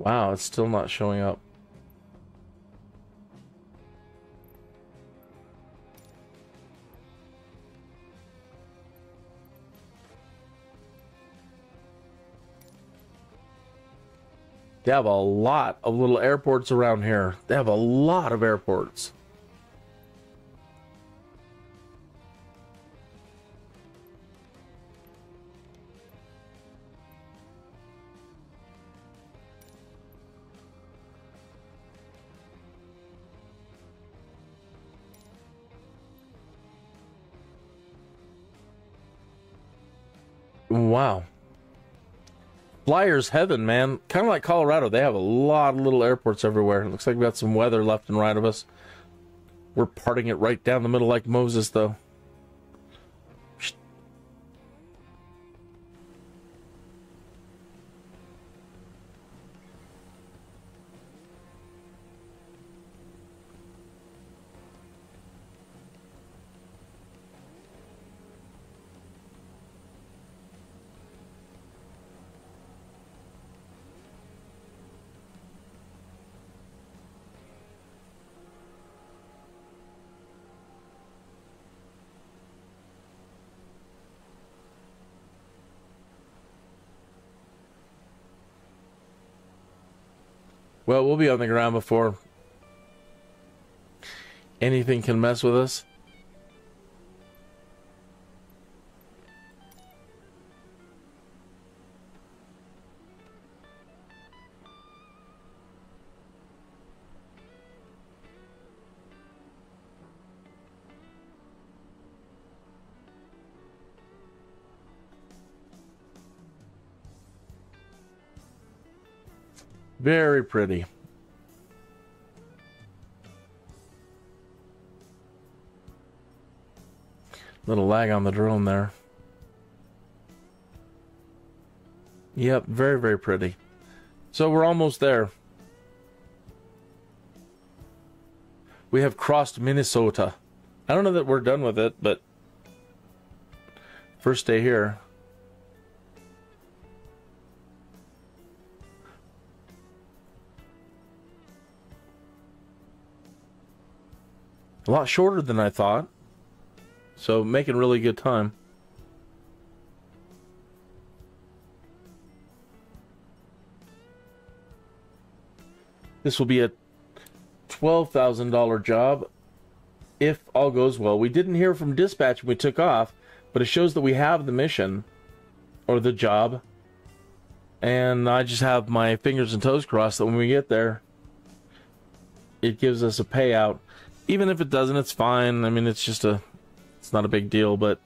Wow, it's still not showing up. They have a lot of little airports around here. They have a lot of airports. Flyers heaven, man. Kind of like Colorado. They have a lot of little airports everywhere. Looks like we got some weather left and right of us. We're parting it right down the middle like Moses, though. Well, we'll be on the ground before anything can mess with us. Very pretty. Little lag on the drone there. Yep, very, very pretty. So we're almost there. We have crossed Minnesota. I don't know that we're done with it, but first day here. A lot shorter than I thought. So making really good time. This will be a $12,000 job if all goes well. We didn't hear from dispatch when we took off, but it shows that we have the mission or the job. And I just have my fingers and toes crossed that when we get there, it gives us a payout. Even if it doesn't, it's fine. I mean, it's just a, it's not a big deal, but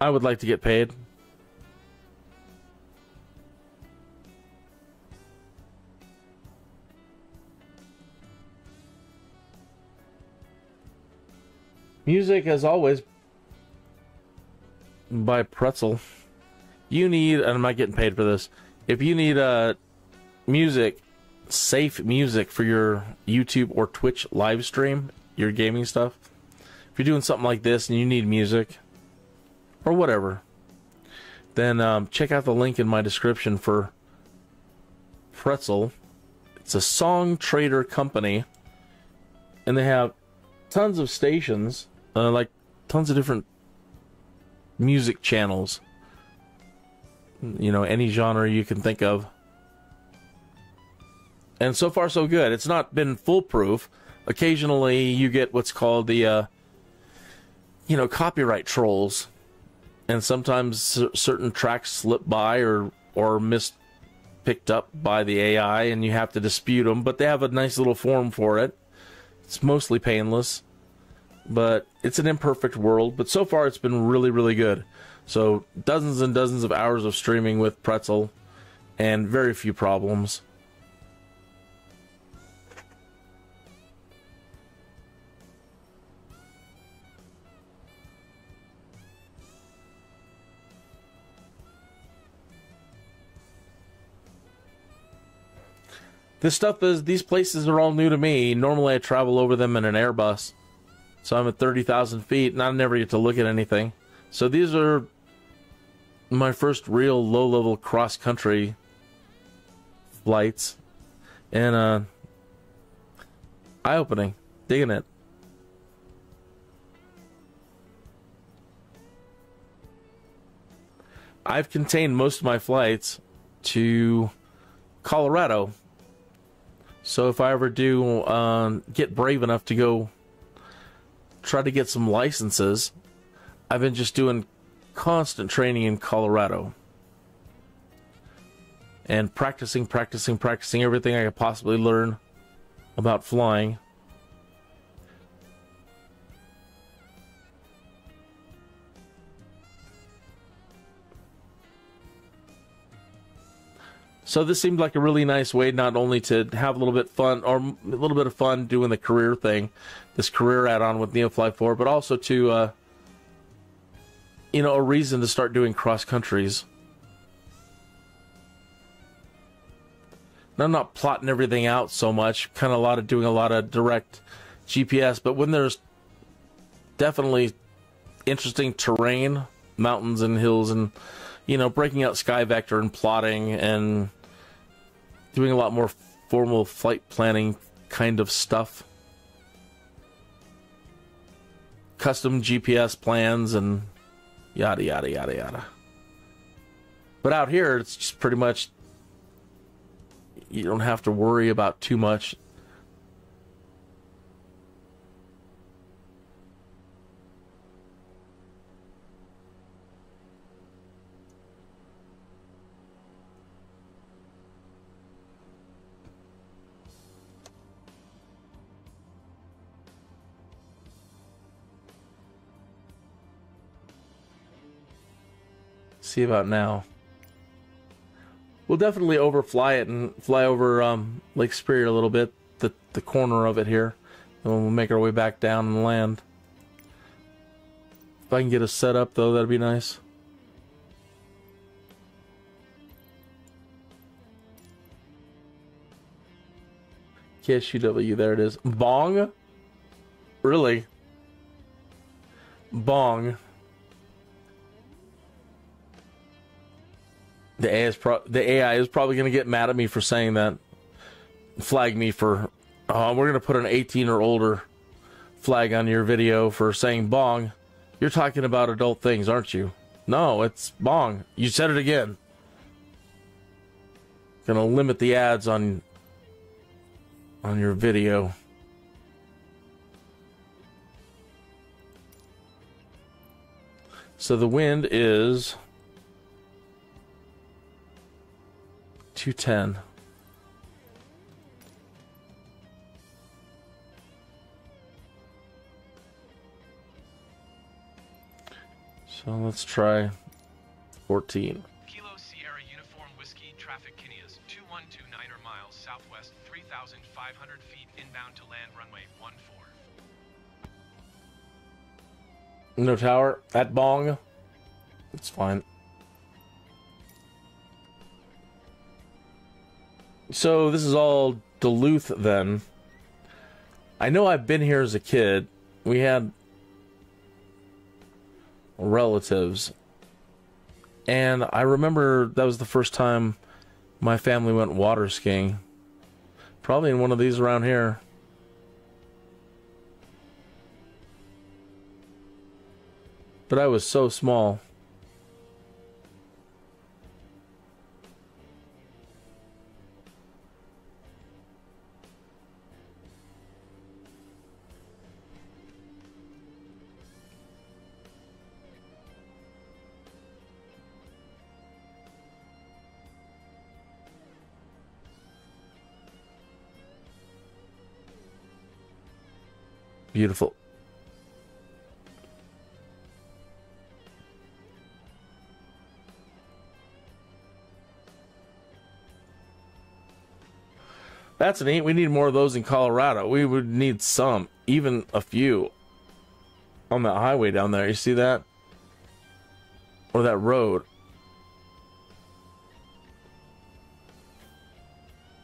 I would like to get paid. Music, as always, by Pretzel. You need, and I'm not getting paid for this. If you need uh, music, safe music for your YouTube or Twitch live stream, your gaming stuff, if you're doing something like this and you need music or whatever, then um, check out the link in my description for Pretzel. It's a song trader company, and they have tons of stations, uh, like tons of different music channels. You know, any genre you can think of. And so far, so good. It's not been foolproof. Occasionally, you get what's called the, uh, you know, copyright trolls. And sometimes certain tracks slip by or, or miss picked up by the AI and you have to dispute them. But they have a nice little form for it. It's mostly painless but it's an imperfect world. But so far, it's been really, really good. So dozens and dozens of hours of streaming with Pretzel, and very few problems. This stuff is, these places are all new to me. Normally I travel over them in an Airbus. So I'm at 30,000 feet and I never get to look at anything. So these are my first real low level cross country flights. And uh, eye opening. Digging it. I've contained most of my flights to Colorado. So if I ever do um, get brave enough to go try to get some licenses. I've been just doing constant training in Colorado and practicing, practicing, practicing everything I could possibly learn about flying. So this seemed like a really nice way not only to have a little bit fun or a little bit of fun doing the career thing, this career add-on with Neofly 4, but also to uh, you know a reason to start doing cross countries. I'm not plotting everything out so much. Kind of a lot of doing a lot of direct GPS, but when there's definitely interesting terrain, mountains and hills, and you know, breaking out SkyVector and plotting and doing a lot more formal flight planning kind of stuff. Custom GPS plans and yada yada yada yada. But out here, it's just pretty much you don't have to worry about too much. See about now. We'll definitely overfly it and fly over um, Lake Superior a little bit, the the corner of it here, and we'll make our way back down and land. If I can get us set up though, that'd be nice. KSUW, there it is. Bong? Really? Bong. The AI is, pro- the AI is probably going to get mad at me for saying that. Flag me for. Oh, we're going to put an 18 or older flag on your video for saying bong. You're talking about adult things, aren't you? No, it's bong. You said it again. Going to limit the ads on on your video. So the wind is 210. So let's try 14. Kilo Sierra Uniform Whiskey Traffic Kinneas 2129er miles southwest 3,500 feet inbound to land runway 14. No tower at Bong. It's fine. So this is all Duluth then. I know I've been here as a kid. We had relatives. And I remember that was the first time my family went water skiing. Probably in one of these around here. But I was so small. Beautiful. That's neat. We need more of those in Colorado. We would need some, even a few on that highway down there. You see that? Or that road.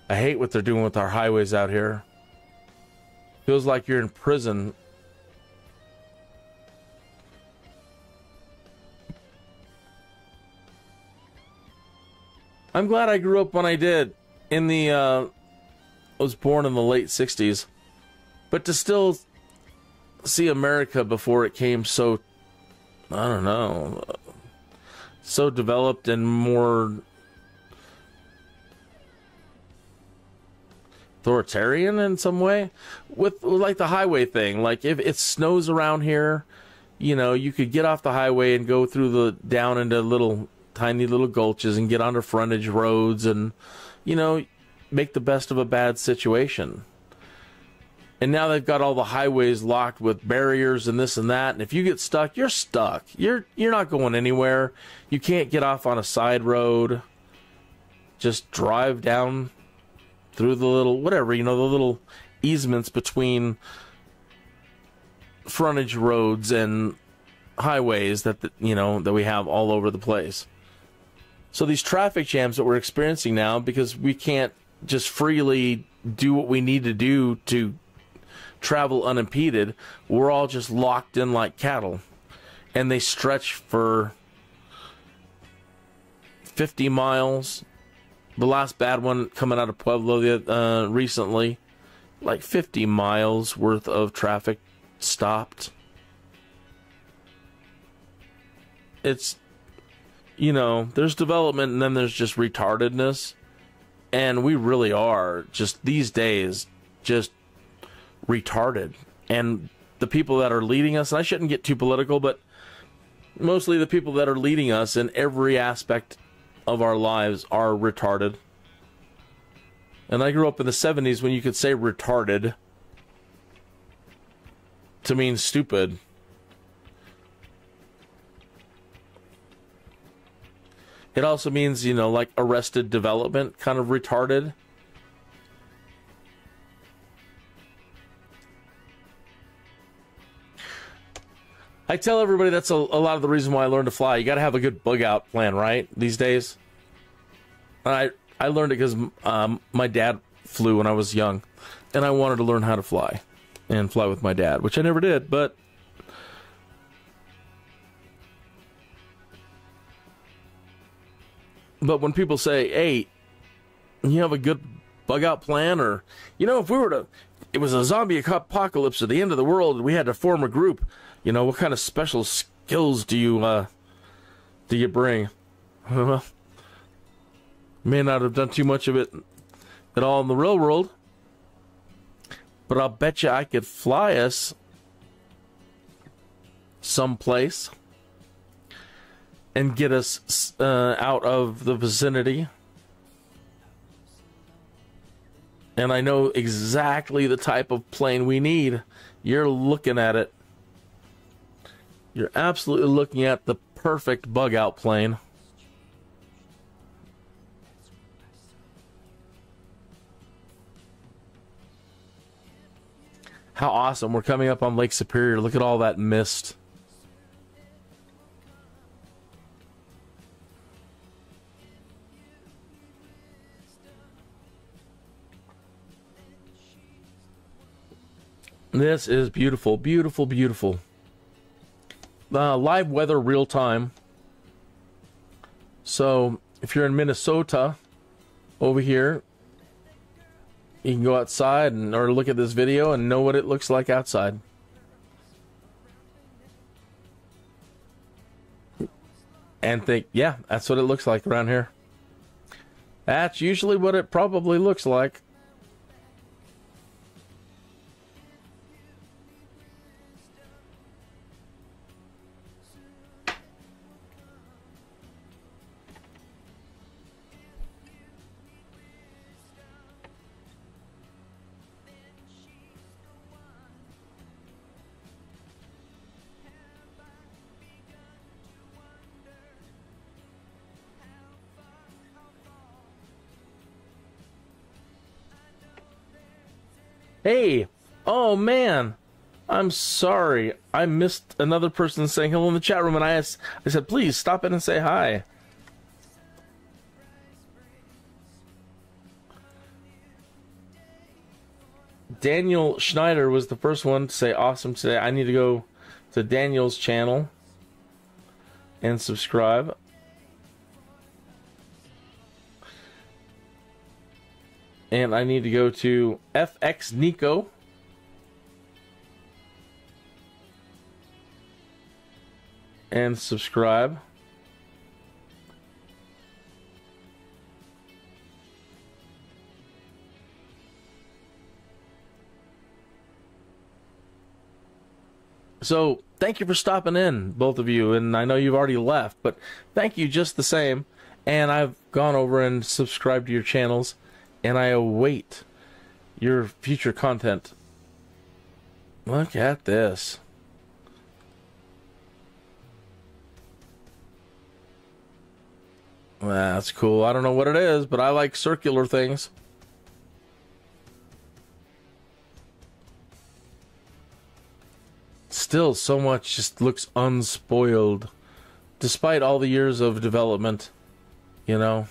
I hate what they're doing with our highways out here. Feels like you're in prison. I'm glad I grew up when I did. In the, uh, I was born in the late 60s. But to still see America before it came so, I don't know, so developed and more authoritarian in some way? With like the highway thing like if it snows around here you know you could get off the highway and go through the down into little tiny little gulches and get onto frontage roads and you know make the best of a bad situation. And now they've got all the highways locked with barriers and this and that and if you get stuck you're stuck. You're you're not going anywhere. You can't get off on a side road. Just drive down through the little whatever you know the little easements between frontage roads and highways that you know that we have all over the place. So these traffic jams that we're experiencing now because we can't just freely do what we need to do to travel unimpeded, we're all just locked in like cattle. And they stretch for 50 miles. The last bad one coming out of Pueblo uh, recently, like 50 miles worth of traffic stopped. It's, you know, there's development and then there's just retardedness. And we really are just these days just retarded. And the people that are leading us, and I shouldn't get too political, but mostly the people that are leading us in every aspect of our lives are retarded. And I grew up in the 70s when you could say retarded to mean stupid. It also means, you know, like arrested development, kind of retarded. I tell everybody that's a, a, lot of the reason why I learned to fly. You got to have a good bug out plan, right? These days. I I learned it because um, my dad flew when I was young, and I wanted to learn how to fly and fly with my dad, which I never did. But but when people say, "Hey, you have a good bug out plan," or you know, if we were to, it was a zombie apocalypse at the end of the world, and we had to form a group you know, what kind of special skills do you uh, do you bring? May not have done too much of it at all in the real world, but I'll bet you I could fly us someplace and get us uh, out of the vicinity. And I know exactly the type of plane we need. You're looking at it you're absolutely looking at the perfect bug out plane. How awesome. We're coming up on Lake Superior. Look at all that mist. This is beautiful, beautiful, beautiful uh, live weather real time. So if you're in Minnesota over here, you can go outside and or look at this video and know what it looks like outside. And think, yeah, that's what it looks like around here. That's usually what it probably looks like. Hey, oh man, I'm sorry. I missed another person saying hello in the chat room, and I asked, I said, please stop in and say hi. Daniel Schneider was the first one to say awesome today. I need to go to Daniel's channel and subscribe. And I need to go to FX Nico. And subscribe. So, thank you for stopping in, both of you. And I know you've already left, but thank you just the same. And I've gone over and subscribed to your channels and I await your future content. Look at this. That's cool. I don't know what it is, but I like circular things. Still, so much just looks unspoiled, despite all the years of development. You know,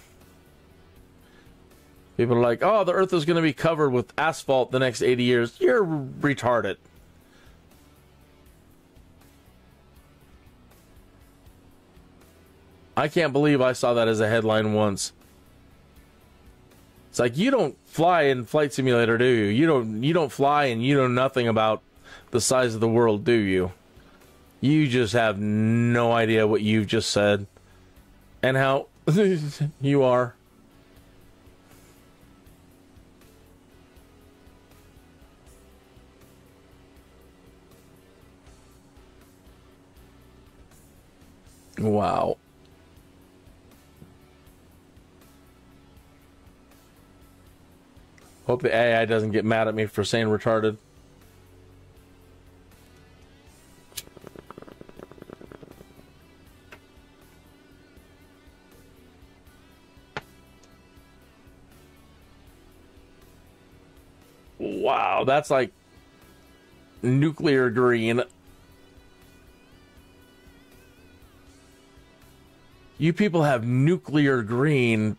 people are like, "Oh, the Earth is going to be covered with asphalt the next 80 years." You're retarded. I can't believe I saw that as a headline once. It's like you don't fly in flight simulator, do you? You don't you don't fly and you know nothing about the size of the world, do you? You just have no idea what you've just said and how you are. Wow. Hope the AI doesn't get mad at me for saying retarded. Wow, that's like nuclear green. You people have nuclear green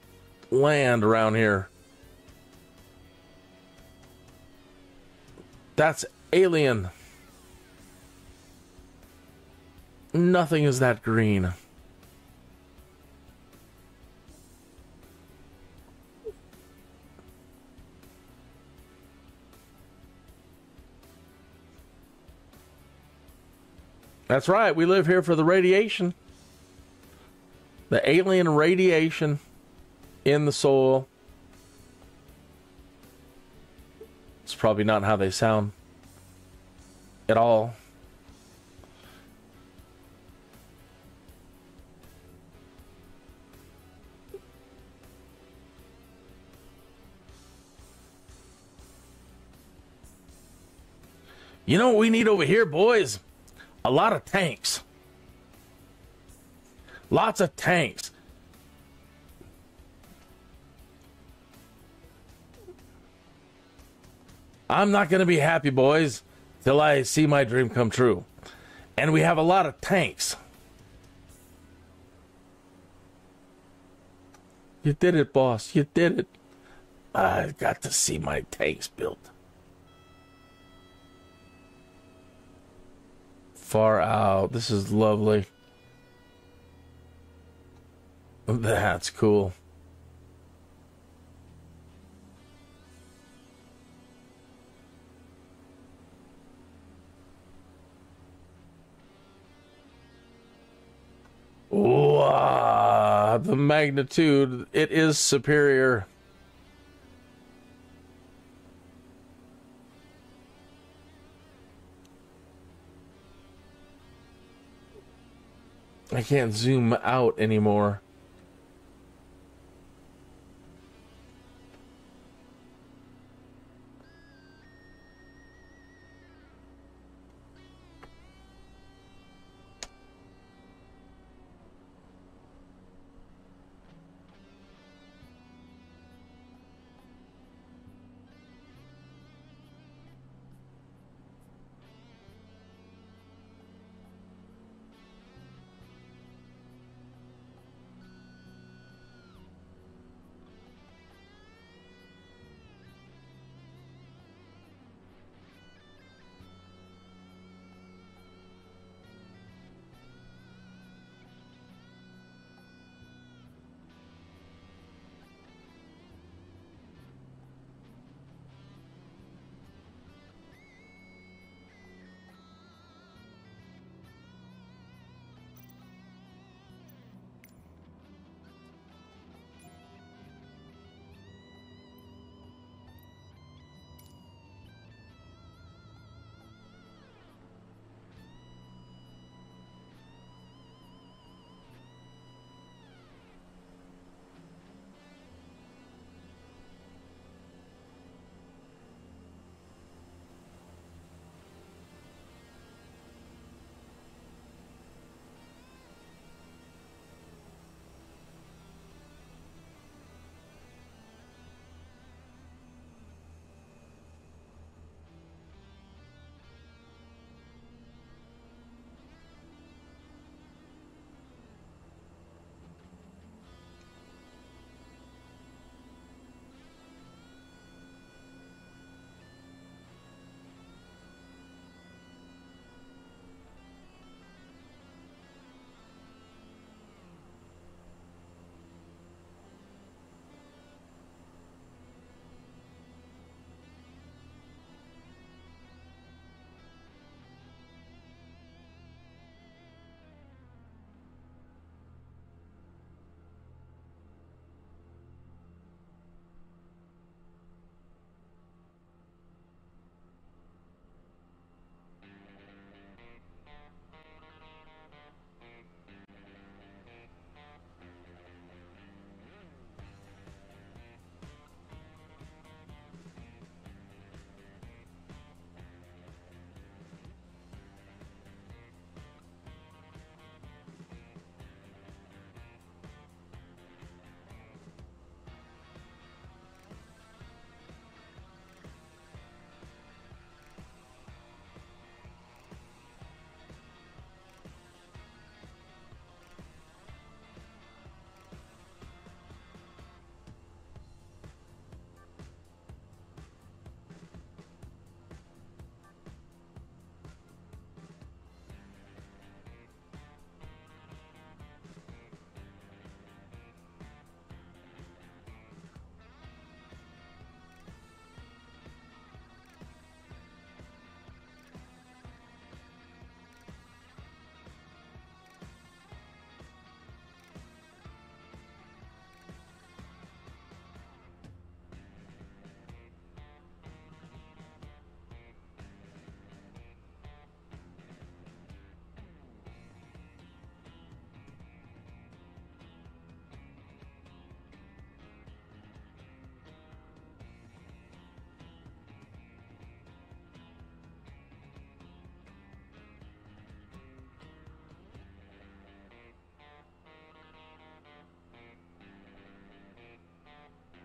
land around here. That's alien. Nothing is that green. That's right. We live here for the radiation. The alien radiation in the soil. It's probably not how they sound at all. You know what we need over here, boys? A lot of tanks. Lots of tanks. I'm not going to be happy, boys, till I see my dream come true. And we have a lot of tanks. You did it, boss. You did it. I got to see my tanks built. Far out. This is lovely. That's cool. The magnitude, it is superior. I can't zoom out anymore.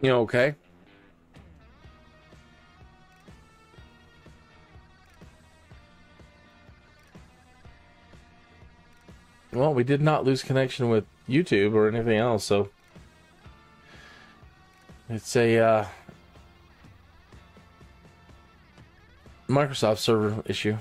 You know, okay? Well, we did not lose connection with YouTube or anything else, so it's a uh, Microsoft server issue.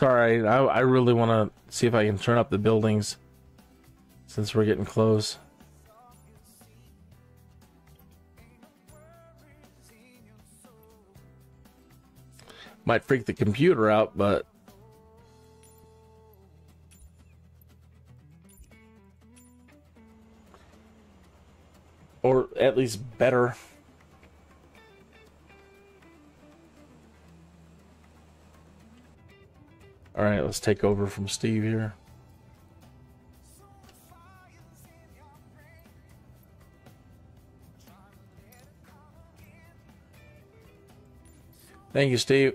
Sorry, I, I really want to see if I can turn up the buildings since we're getting close. Might freak the computer out, but or at least better. All right, let's take over from Steve here. Thank you, Steve.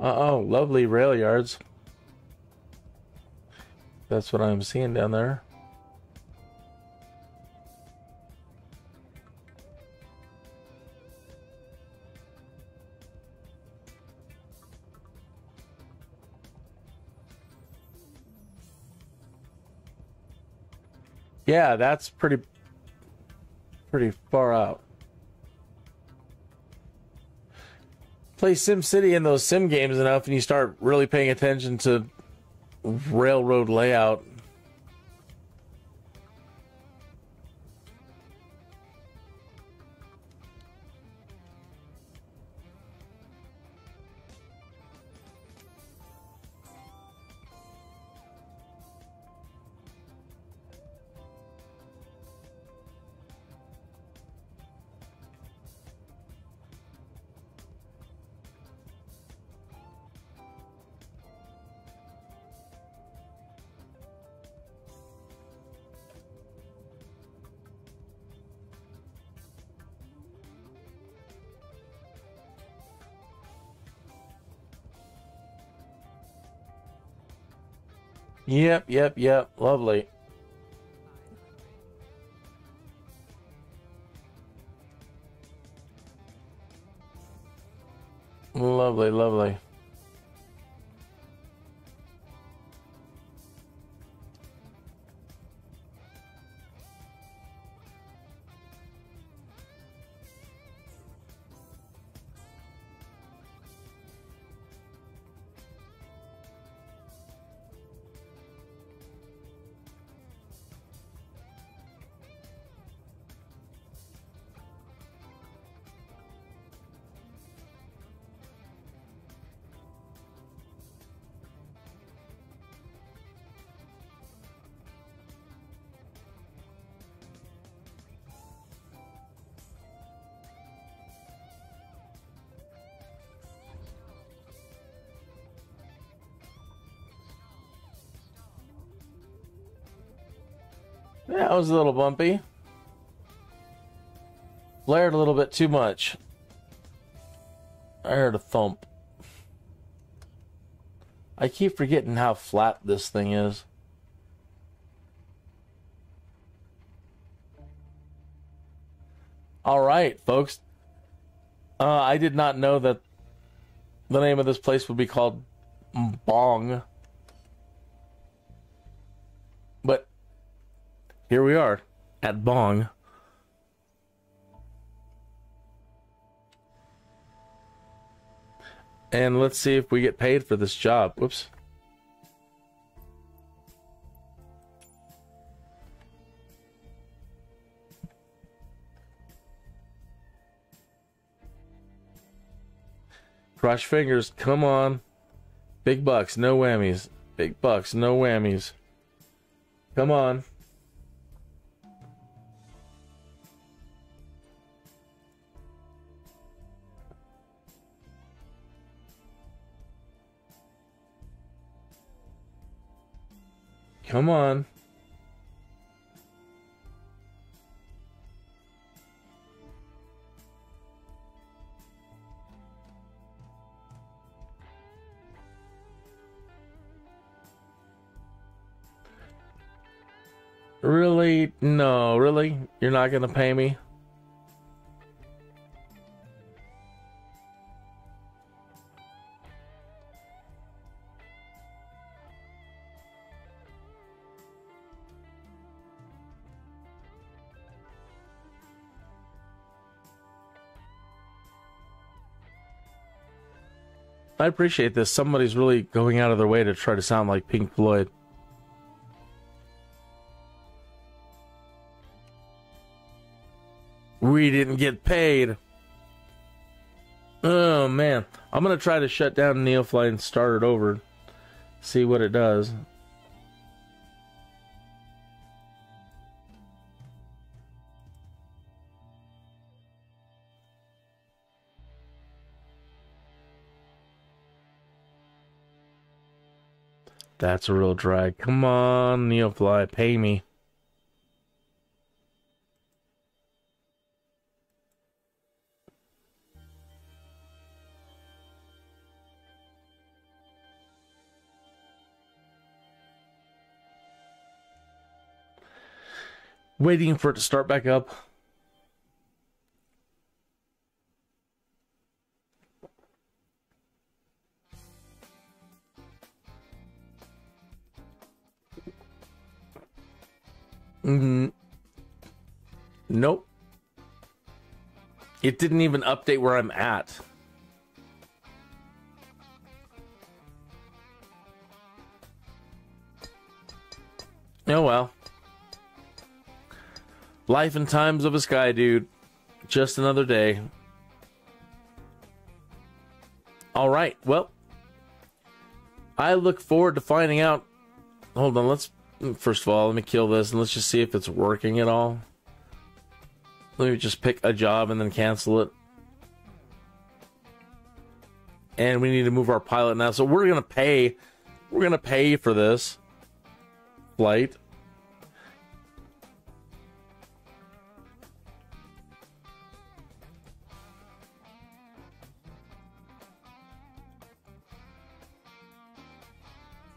Uh oh, lovely rail yards. That's what I'm seeing down there. Yeah, that's pretty pretty far out. Play Sim City in those sim games enough, and you start really paying attention to railroad layout. Yep, yep, yep. Lovely. It was a little bumpy. Flared a little bit too much. I heard a thump. I keep forgetting how flat this thing is. All right, folks. Uh, I did not know that the name of this place would be called Bong. Here we are at Bong. And let's see if we get paid for this job. Whoops. Cross fingers. Come on. Big bucks, no whammies. Big bucks, no whammies. Come on. Come on. Really? No, really? You're not going to pay me? I appreciate this. Somebody's really going out of their way to try to sound like Pink Floyd. We didn't get paid. Oh man, I'm gonna try to shut down Neofly and start it over. See what it does. That's a real drag. Come on, Neofly, pay me. Waiting for it to start back up. Mm, nope. It didn't even update where I'm at. Oh well. Life and times of a sky dude. Just another day. All right. Well, I look forward to finding out. Hold on. Let's first of all let me kill this and let's just see if it's working at all. Let me just pick a job and then cancel it. And we need to move our pilot now. So we're gonna pay. We're gonna pay for this flight.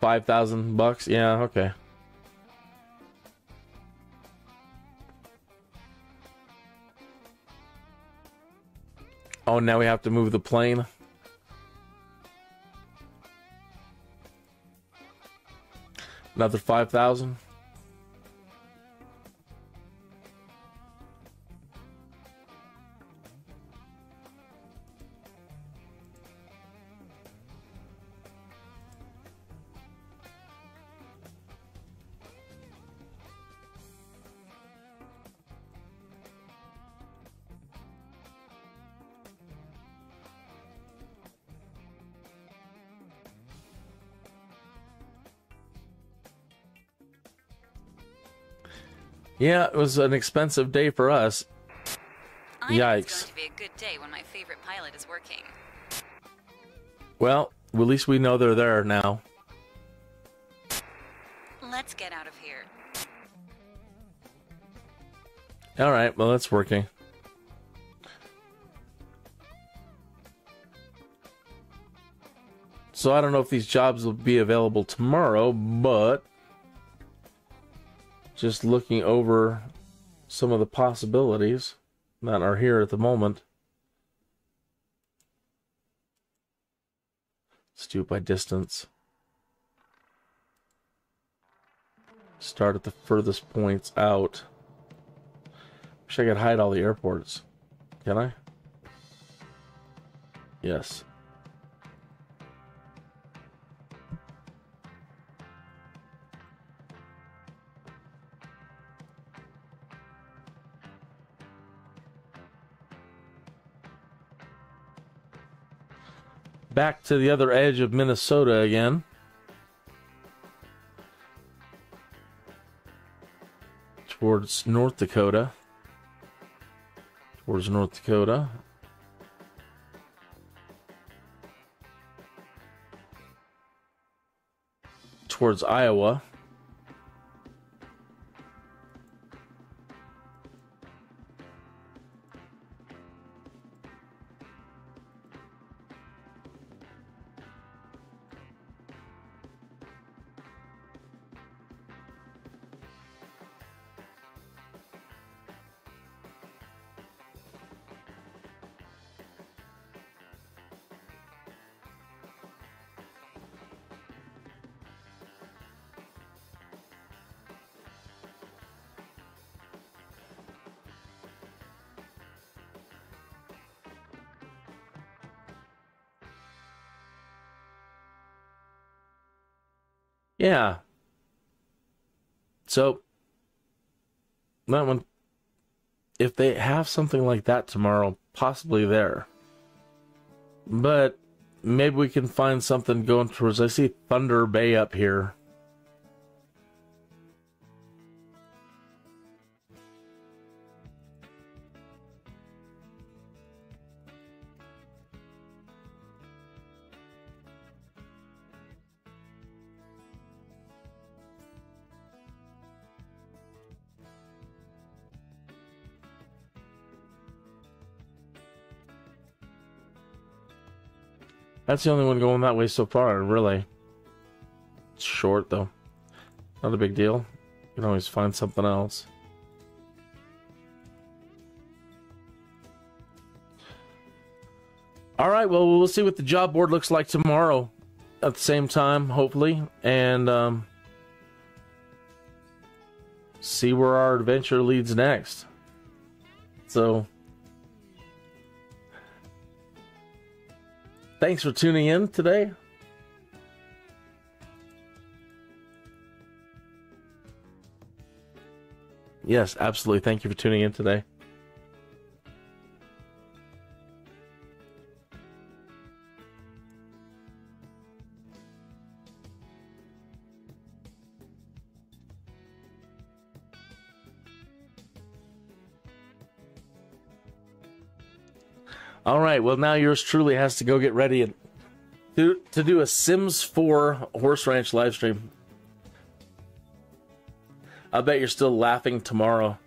five thousand bucks. Yeah, okay. Oh, now we have to move the plane. Another five thousand. Yeah, it was an expensive day for us. Know it's Yikes. going to be a good day when my favorite pilot is working. Well, at least we know they're there now. Let's get out of here. All right, well, that's working. So I don't know if these jobs will be available tomorrow, but just looking over some of the possibilities that are here at the moment. Let's do it by distance. Start at the furthest points out. Wish I could hide all the airports. Can I? Yes. Back to the other edge of Minnesota again. Towards North Dakota towards North Dakota. Towards Iowa. So that one if they have something like that tomorrow, possibly there. But maybe we can find something going towards I see Thunder Bay up here. That's the only one going that way so far, really. It's short though. Not a big deal. You can always find something else. All right, well, we'll see what the job board looks like tomorrow at the same time, hopefully, and um, see where our adventure leads next. So, thanks for tuning in today. Yes, absolutely. Thank you for tuning in today. All right. Well, now yours truly has to go get ready and to to do a Sims 4 horse ranch live stream. I bet you're still laughing tomorrow.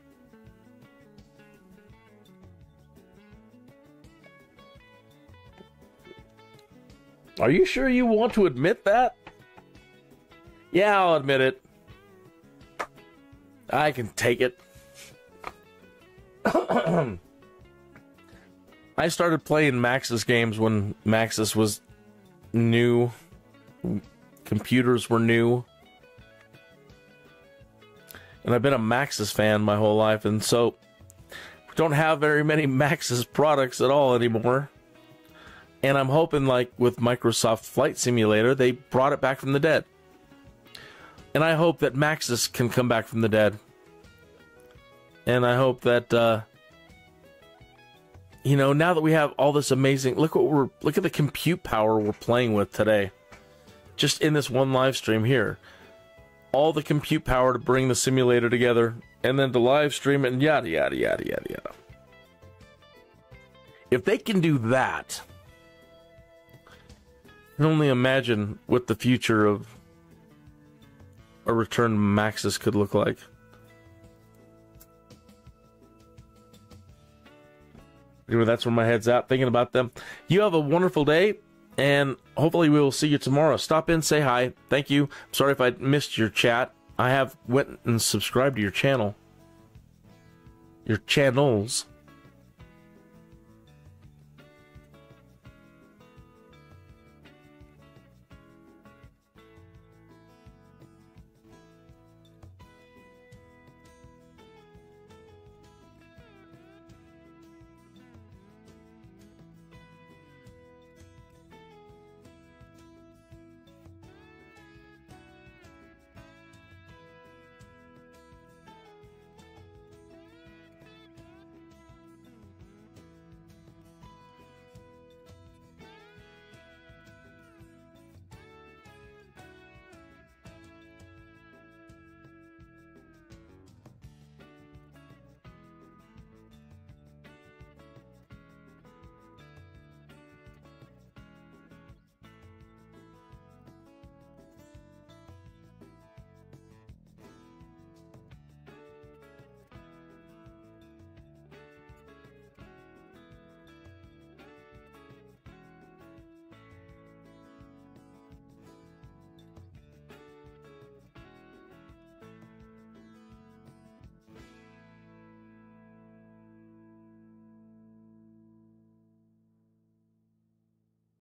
Are you sure you want to admit that? Yeah, I'll admit it. I can take it. I started playing Maxis games when Maxis was new. Computers were new. And I've been a Maxis fan my whole life, and so we don't have very many Maxis products at all anymore. And I'm hoping, like with Microsoft Flight Simulator, they brought it back from the dead. And I hope that Maxis can come back from the dead. And I hope that uh, you know, now that we have all this amazing look what we're look at the compute power we're playing with today. Just in this one live stream here. All the compute power to bring the simulator together and then to live stream it and yada yada yada yada yada. If they can do that, I can only imagine what the future of a return Maxis could look like. Anyway, that's where my head's at, thinking about them. You have a wonderful day, and hopefully we will see you tomorrow. Stop in, say hi. Thank you. Sorry if I missed your chat. I have went and subscribed to your channel. Your channels.